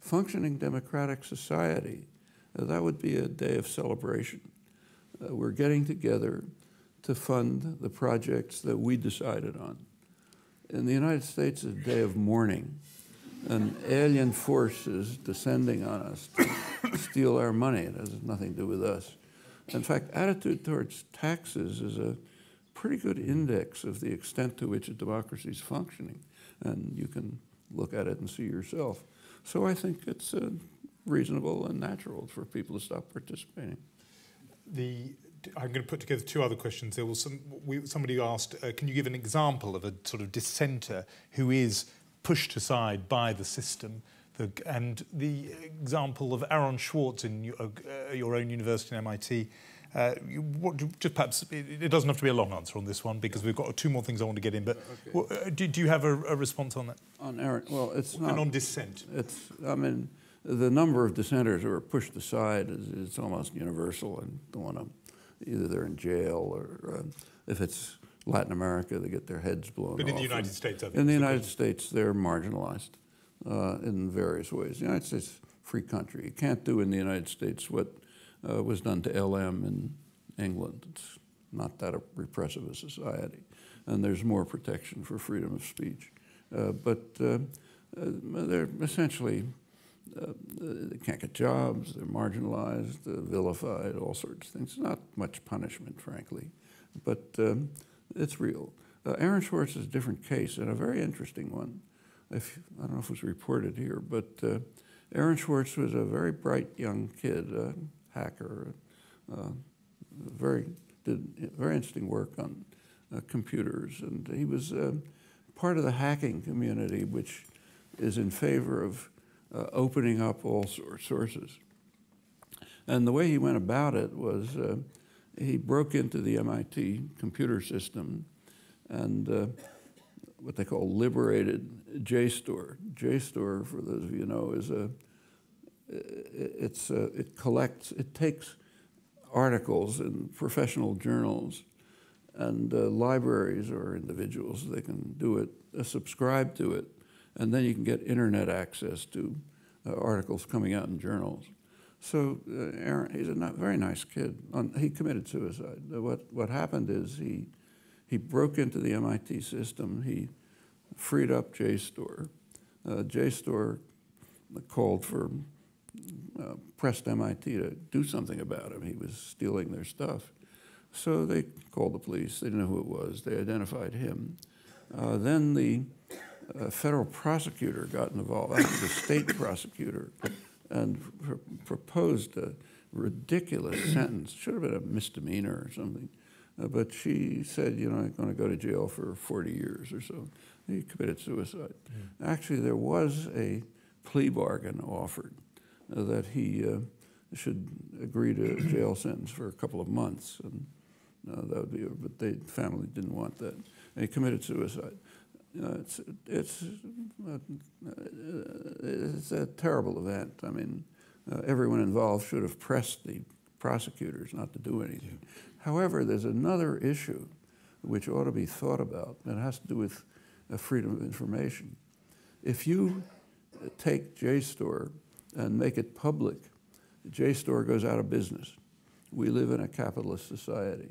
functioning democratic society, uh, that would be a day of celebration. We're getting together to fund the projects that we decided on. In the United States, it's a day of mourning. An alien force is descending on us to steal our money. It has nothing to do with us. In fact, attitude towards taxes is a pretty good index of the extent to which a democracy is functioning. And you can look at it and see yourself. So I think it's uh, reasonable and natural for people to stop participating. The I'm going to put together two other questions. There was some, we, somebody asked, uh, can you give an example of a sort of dissenter who is pushed aside by the system? The, and the example of Aaron Swartz in your, uh, your own university in MIT. Uh, you, what, just perhaps it, it, doesn't have to be a long answer on this one because we've got two more things I want to get in. But okay. uh, do, do, you have a, a, response on that? On Aaron, well, it's not. And on dissent. It's. I mean, the number of dissenters who are pushed aside is, is almost universal, and don't want to either they're in jail or uh, if it's Latin America, they get their heads blown off. But in off. the United States, in the United States, they're marginalized. uh, in various ways. The United States free country. You can't do in the United States what uh, was done to LM in England. It's not that a repressive a society. And there's more protection for freedom of speech. Uh, but uh, uh they're essentially, uh, they can't get jobs, they're marginalized, uh, vilified, all sorts of things. Not much punishment, frankly, but um, it's real. Aaron Swartz is a different case and a very interesting one. If, I don't know if it was reported here, but Aaron Swartz was a very bright young kid, a hacker, uh, very did very interesting work on uh, computers, and he was uh, part of the hacking community, which is in favor of uh, opening up all sources. And the way he went about it was uh, he broke into the MIT computer system and uh, what they call liberated JSTOR. JSTOR, for those of you know, is a it's uh, it collects it takes articles in professional journals and uh, libraries or individuals they can do it uh, subscribe to it and then you can get internet access to uh, articles coming out in journals so uh, Aaron he's a not, very nice kid he committed suicide what what happened is he he broke into the MIT system he freed up JSTOR uh, JSTOR called for uh, pressed MIT to do something about him. He was stealing their stuff. So they called the police. They didn't know who it was. They identified him. Uh, then the uh, federal prosecutor got involved, actually the state prosecutor, and pr proposed a ridiculous sentence. Should have been a misdemeanor or something. Uh, but she said, you know, I'm going to go to jail for 40 years or so. He committed suicide. Mm. Actually, there was a plea bargain offered that he uh, should agree to a jail sentence for a couple of months, and uh, that would be. But the family didn't want that, and he committed suicide. Uh, it's it's uh, it's a terrible event. I mean, uh, everyone involved should have pressed the prosecutors not to do anything. However, there's another issue which ought to be thought about, and it has to do with uh, freedom of information. If you take JSTOR and make it public, JSTOR goes out of business. We live in a capitalist society.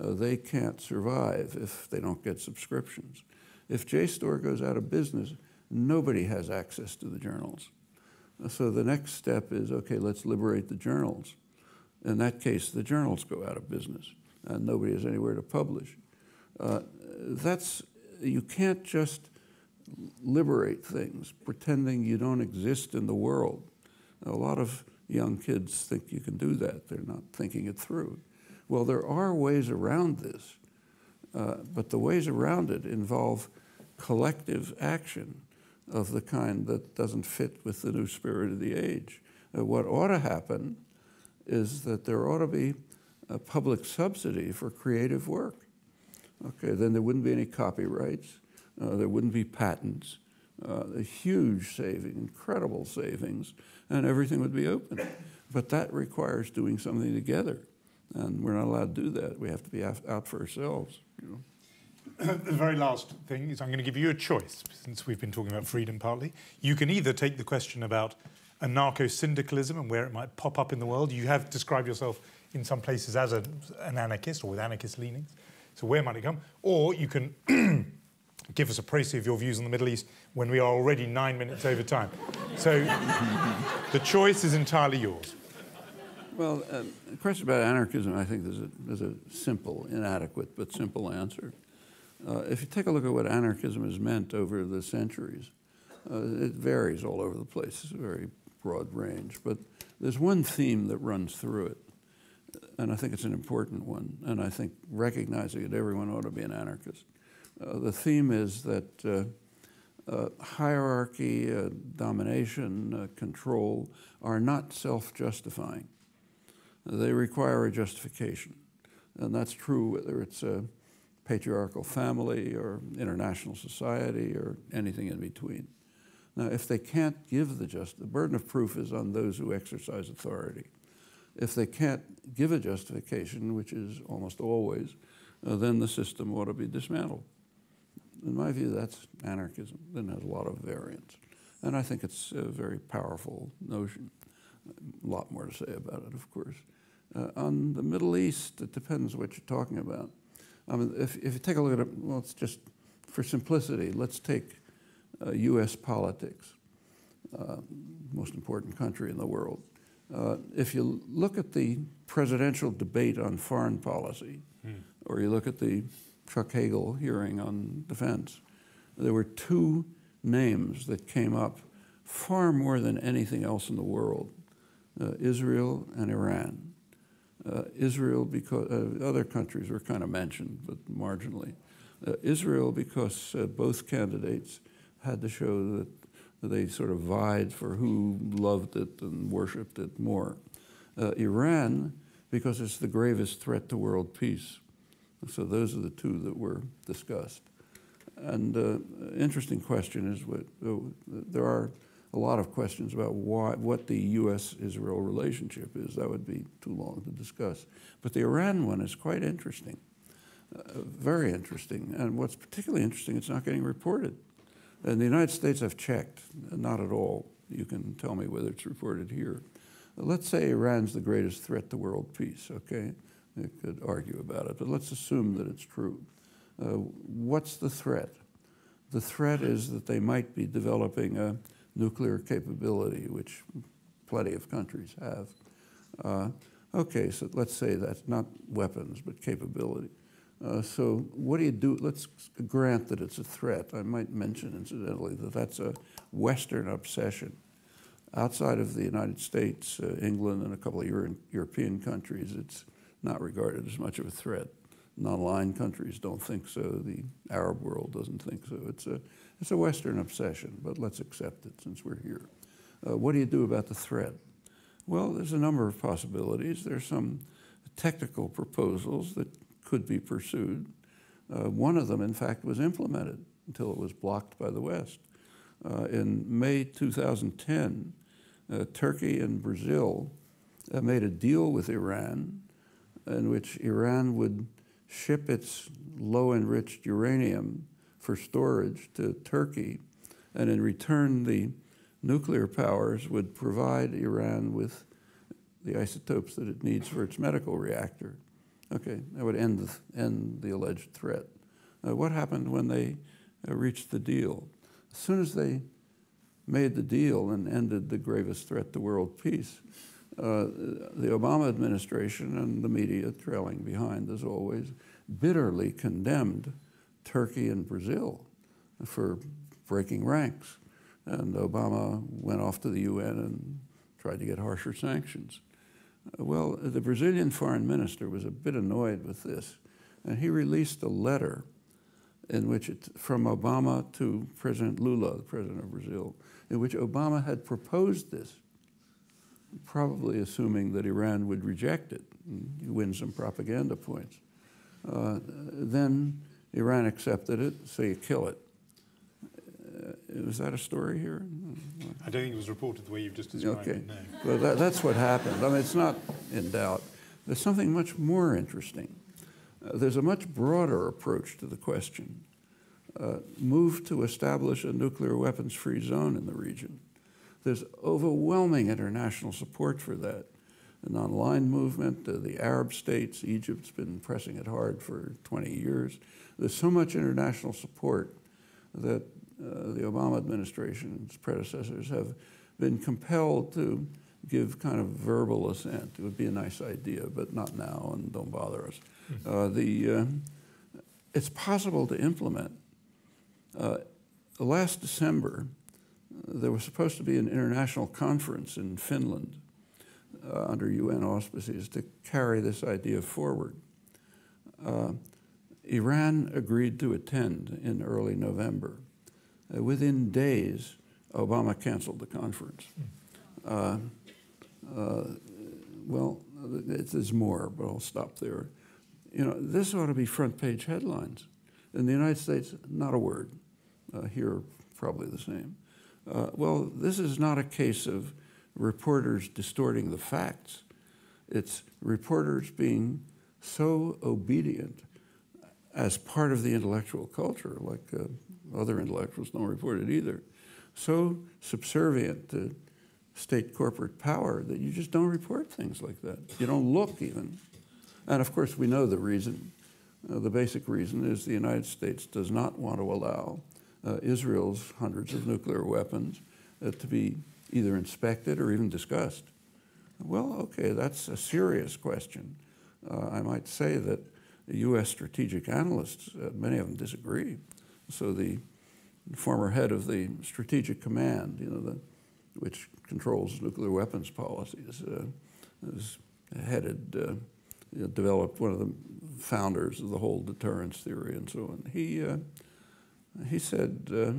Uh, they can't survive if they don't get subscriptions. If JSTOR goes out of business, nobody has access to the journals. So the next step is, okay, let's liberate the journals. In that case, the journals go out of business and nobody has anywhere to publish. Uh, that's, you can't just liberate things pretending you don't exist in the world. A lot of young kids think you can do that. They're not thinking it through. Well, there are ways around this, uh, but the ways around it involve collective action of the kind that doesn't fit with the new spirit of the age. Uh, what ought to happen is that there ought to be a public subsidy for creative work. Okay, then there wouldn't be any copyrights, uh, there wouldn't be patents, uh, a huge saving, incredible savings, and everything would be open. But that requires doing something together, and we're not allowed to do that. We have to be out for ourselves. The very last thing is I'm going to give you a choice, since we've been talking about freedom partly. You can either take the question about anarcho-syndicalism and where it might pop up in the world. You have described yourself in some places as a, an anarchist or with anarchist leanings. So where might it come? Or you can give us a précis of your views on the Middle East when we are already nine minutes over time. So the choice is entirely yours. Well, uh, the question about anarchism, I think there's a, a simple, inadequate, but simple answer. Uh, if you take a look at what anarchism has meant over the centuries, uh, it varies all over the place. It's a very broad range. But there's one theme that runs through it, and I think it's an important one. And I think recognizing it, everyone ought to be an anarchist. Uh, the theme is that uh, uh, hierarchy, domination, control are not self-justifying. They require a justification. And that's true whether it's a patriarchal family or international society or anything in between. Now, if they can't give the just, the burden of proof is on those who exercise authority. If they can't give a justification, which is almost always, uh, then the system ought to be dismantled. In my view, that's anarchism. Then has a lot of variants. And I think it's a very powerful notion. A lot more to say about it, of course. Uh, on the Middle East, it depends what you're talking about. I mean, if, if you take a look at it, well, it's just for simplicity, let's take uh, U.S. politics, uh, most important country in the world. Uh, if you look at the presidential debate on foreign policy, Hmm. or you look at the Chuck Hagel hearing on defense, there were two names that came up far more than anything else in the world uh, Israel and Iran. Uh, Israel, because uh, other countries were kind of mentioned, but marginally. Uh, Israel, because uh, both candidates had to show that they sort of vied for who loved it and worshipped it more. Uh, Iran, because it's the gravest threat to world peace. So those are the two that were discussed. And uh, interesting question is what uh, there are a lot of questions about why, what the U.S.-Israel relationship is. That would be too long to discuss. But the Iran one is quite interesting, uh, very interesting. And what's particularly interesting, it's not getting reported. And the United States have checked, not at all. You can tell me whether it's reported here. Let's say Iran's the greatest threat to world peace, okay? You could argue about it, but let's assume that it's true. Uh, what's the threat? The threat is that they might be developing a nuclear capability, which plenty of countries have. Uh, okay, so let's say that's not weapons, but capability. Uh, so what do you do? Let's grant that it's a threat. I might mention, incidentally, that that's a Western obsession. Outside of the United States, uh, England, and a couple of Euro European countries, it's not regarded as much of a threat. Non-aligned countries don't think so. The Arab world doesn't think so. It's a, it's a Western obsession, but let's accept it since we're here. Uh, what do you do about the threat? Well, there's a number of possibilities. There's some technical proposals that could be pursued. Uh, one of them, in fact, was implemented until it was blocked by the West. Uh, in May 2010, uh, Turkey and Brazil uh, made a deal with Iran in which Iran would ship its low enriched uranium for storage to Turkey, and in return, the nuclear powers would provide Iran with the isotopes that it needs for its medical reactor. Okay, that would end the, end the alleged threat. Uh, what happened when they uh, reached the deal? As soon as they made the deal and ended the gravest threat to world peace, uh, the Obama administration and the media, trailing behind as always, bitterly condemned Turkey and Brazil for breaking ranks. And Obama went off to the UN and tried to get harsher sanctions. Uh, well, the Brazilian foreign minister was a bit annoyed with this, and he released a letter in which it, from Obama to President Lula, the president of Brazil, in which Obama had proposed this, probably assuming that Iran would reject it and win some propaganda points. Uh, then Iran accepted it, so you kill it. Uh, is that a story here? I don't think it was reported the way you've just described okay. it, no. Well, that, that's what happened. I mean, it's not in doubt. There's something much more interesting. Uh, there's a much broader approach to the question. Uh, move to establish a nuclear weapons-free zone in the region. There's overwhelming international support for that. The non-aligned movement, uh, the Arab states, Egypt's been pressing it hard for 20 years. There's so much international support that uh, the Obama administration's predecessors have been compelled to give kind of verbal assent. It would be a nice idea, but not now, and don't bother us. Uh, the, uh, it's possible to implement. Uh, last December, there was supposed to be an international conference in Finland uh, under UN auspices to carry this idea forward. Uh, Iran agreed to attend in early November. Uh, within days, Obama canceled the conference. Uh, uh, well, there's more, but I'll stop there. You know, this ought to be front page headlines. In the United States, not a word. Uh, here, probably the same. Uh, well, this is not a case of reporters distorting the facts. It's reporters being so obedient as part of the intellectual culture, like uh, other intellectuals don't report it either, so subservient to state corporate power that you just don't report things like that. You don't look even. And of course, we know the reason. Uh, the basic reason is the United States does not want to allow uh, Israel's hundreds of nuclear weapons uh, to be either inspected or even discussed. Well, okay, that's a serious question. Uh, I might say that U.S. strategic analysts, uh, many of them disagree. So the former head of the Strategic Command, you know, the, which controls nuclear weapons policies, uh, is headed, uh, developed one of the founders of the whole deterrence theory and so on. He, uh, he said, uh,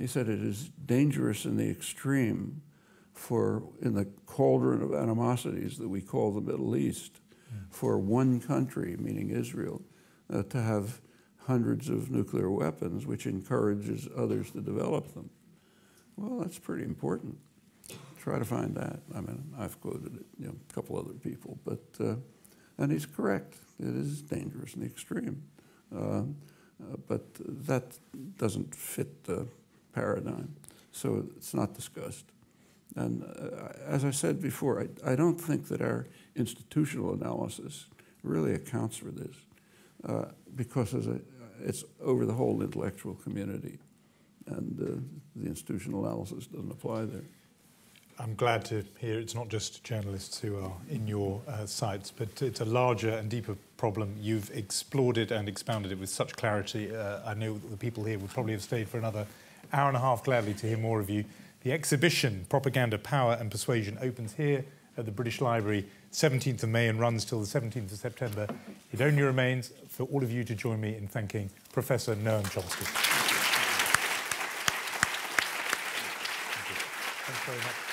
he said it is dangerous in the extreme for, in the cauldron of animosities that we call the Middle East, mm. for one country, meaning Israel, uh, to have hundreds of nuclear weapons, which encourages others to develop them. Well, that's pretty important. Try to find that. I mean, I've quoted it, you know, a couple other people, but, uh, and he's correct. It is dangerous in the extreme. Uh, uh, but that doesn't fit the paradigm, so it's not discussed. And uh, as I said before, I, I, don't think that our institutional analysis really accounts for this uh, because a, it's over the whole intellectual community, and uh, the institutional analysis doesn't apply there. I'm glad to hear it's not just journalists who are in your uh, sights, but it's a larger and deeper problem. You've explored it and expounded it with such clarity. Uh, I know the people here would probably have stayed for another hour and a half gladly to hear more of you. The exhibition, Propaganda, Power and Persuasion, opens here at the British Library 17th of May and runs till the 17th of September. It only remains for all of you to join me in thanking Professor Noam Chomsky. Thank you. Very much.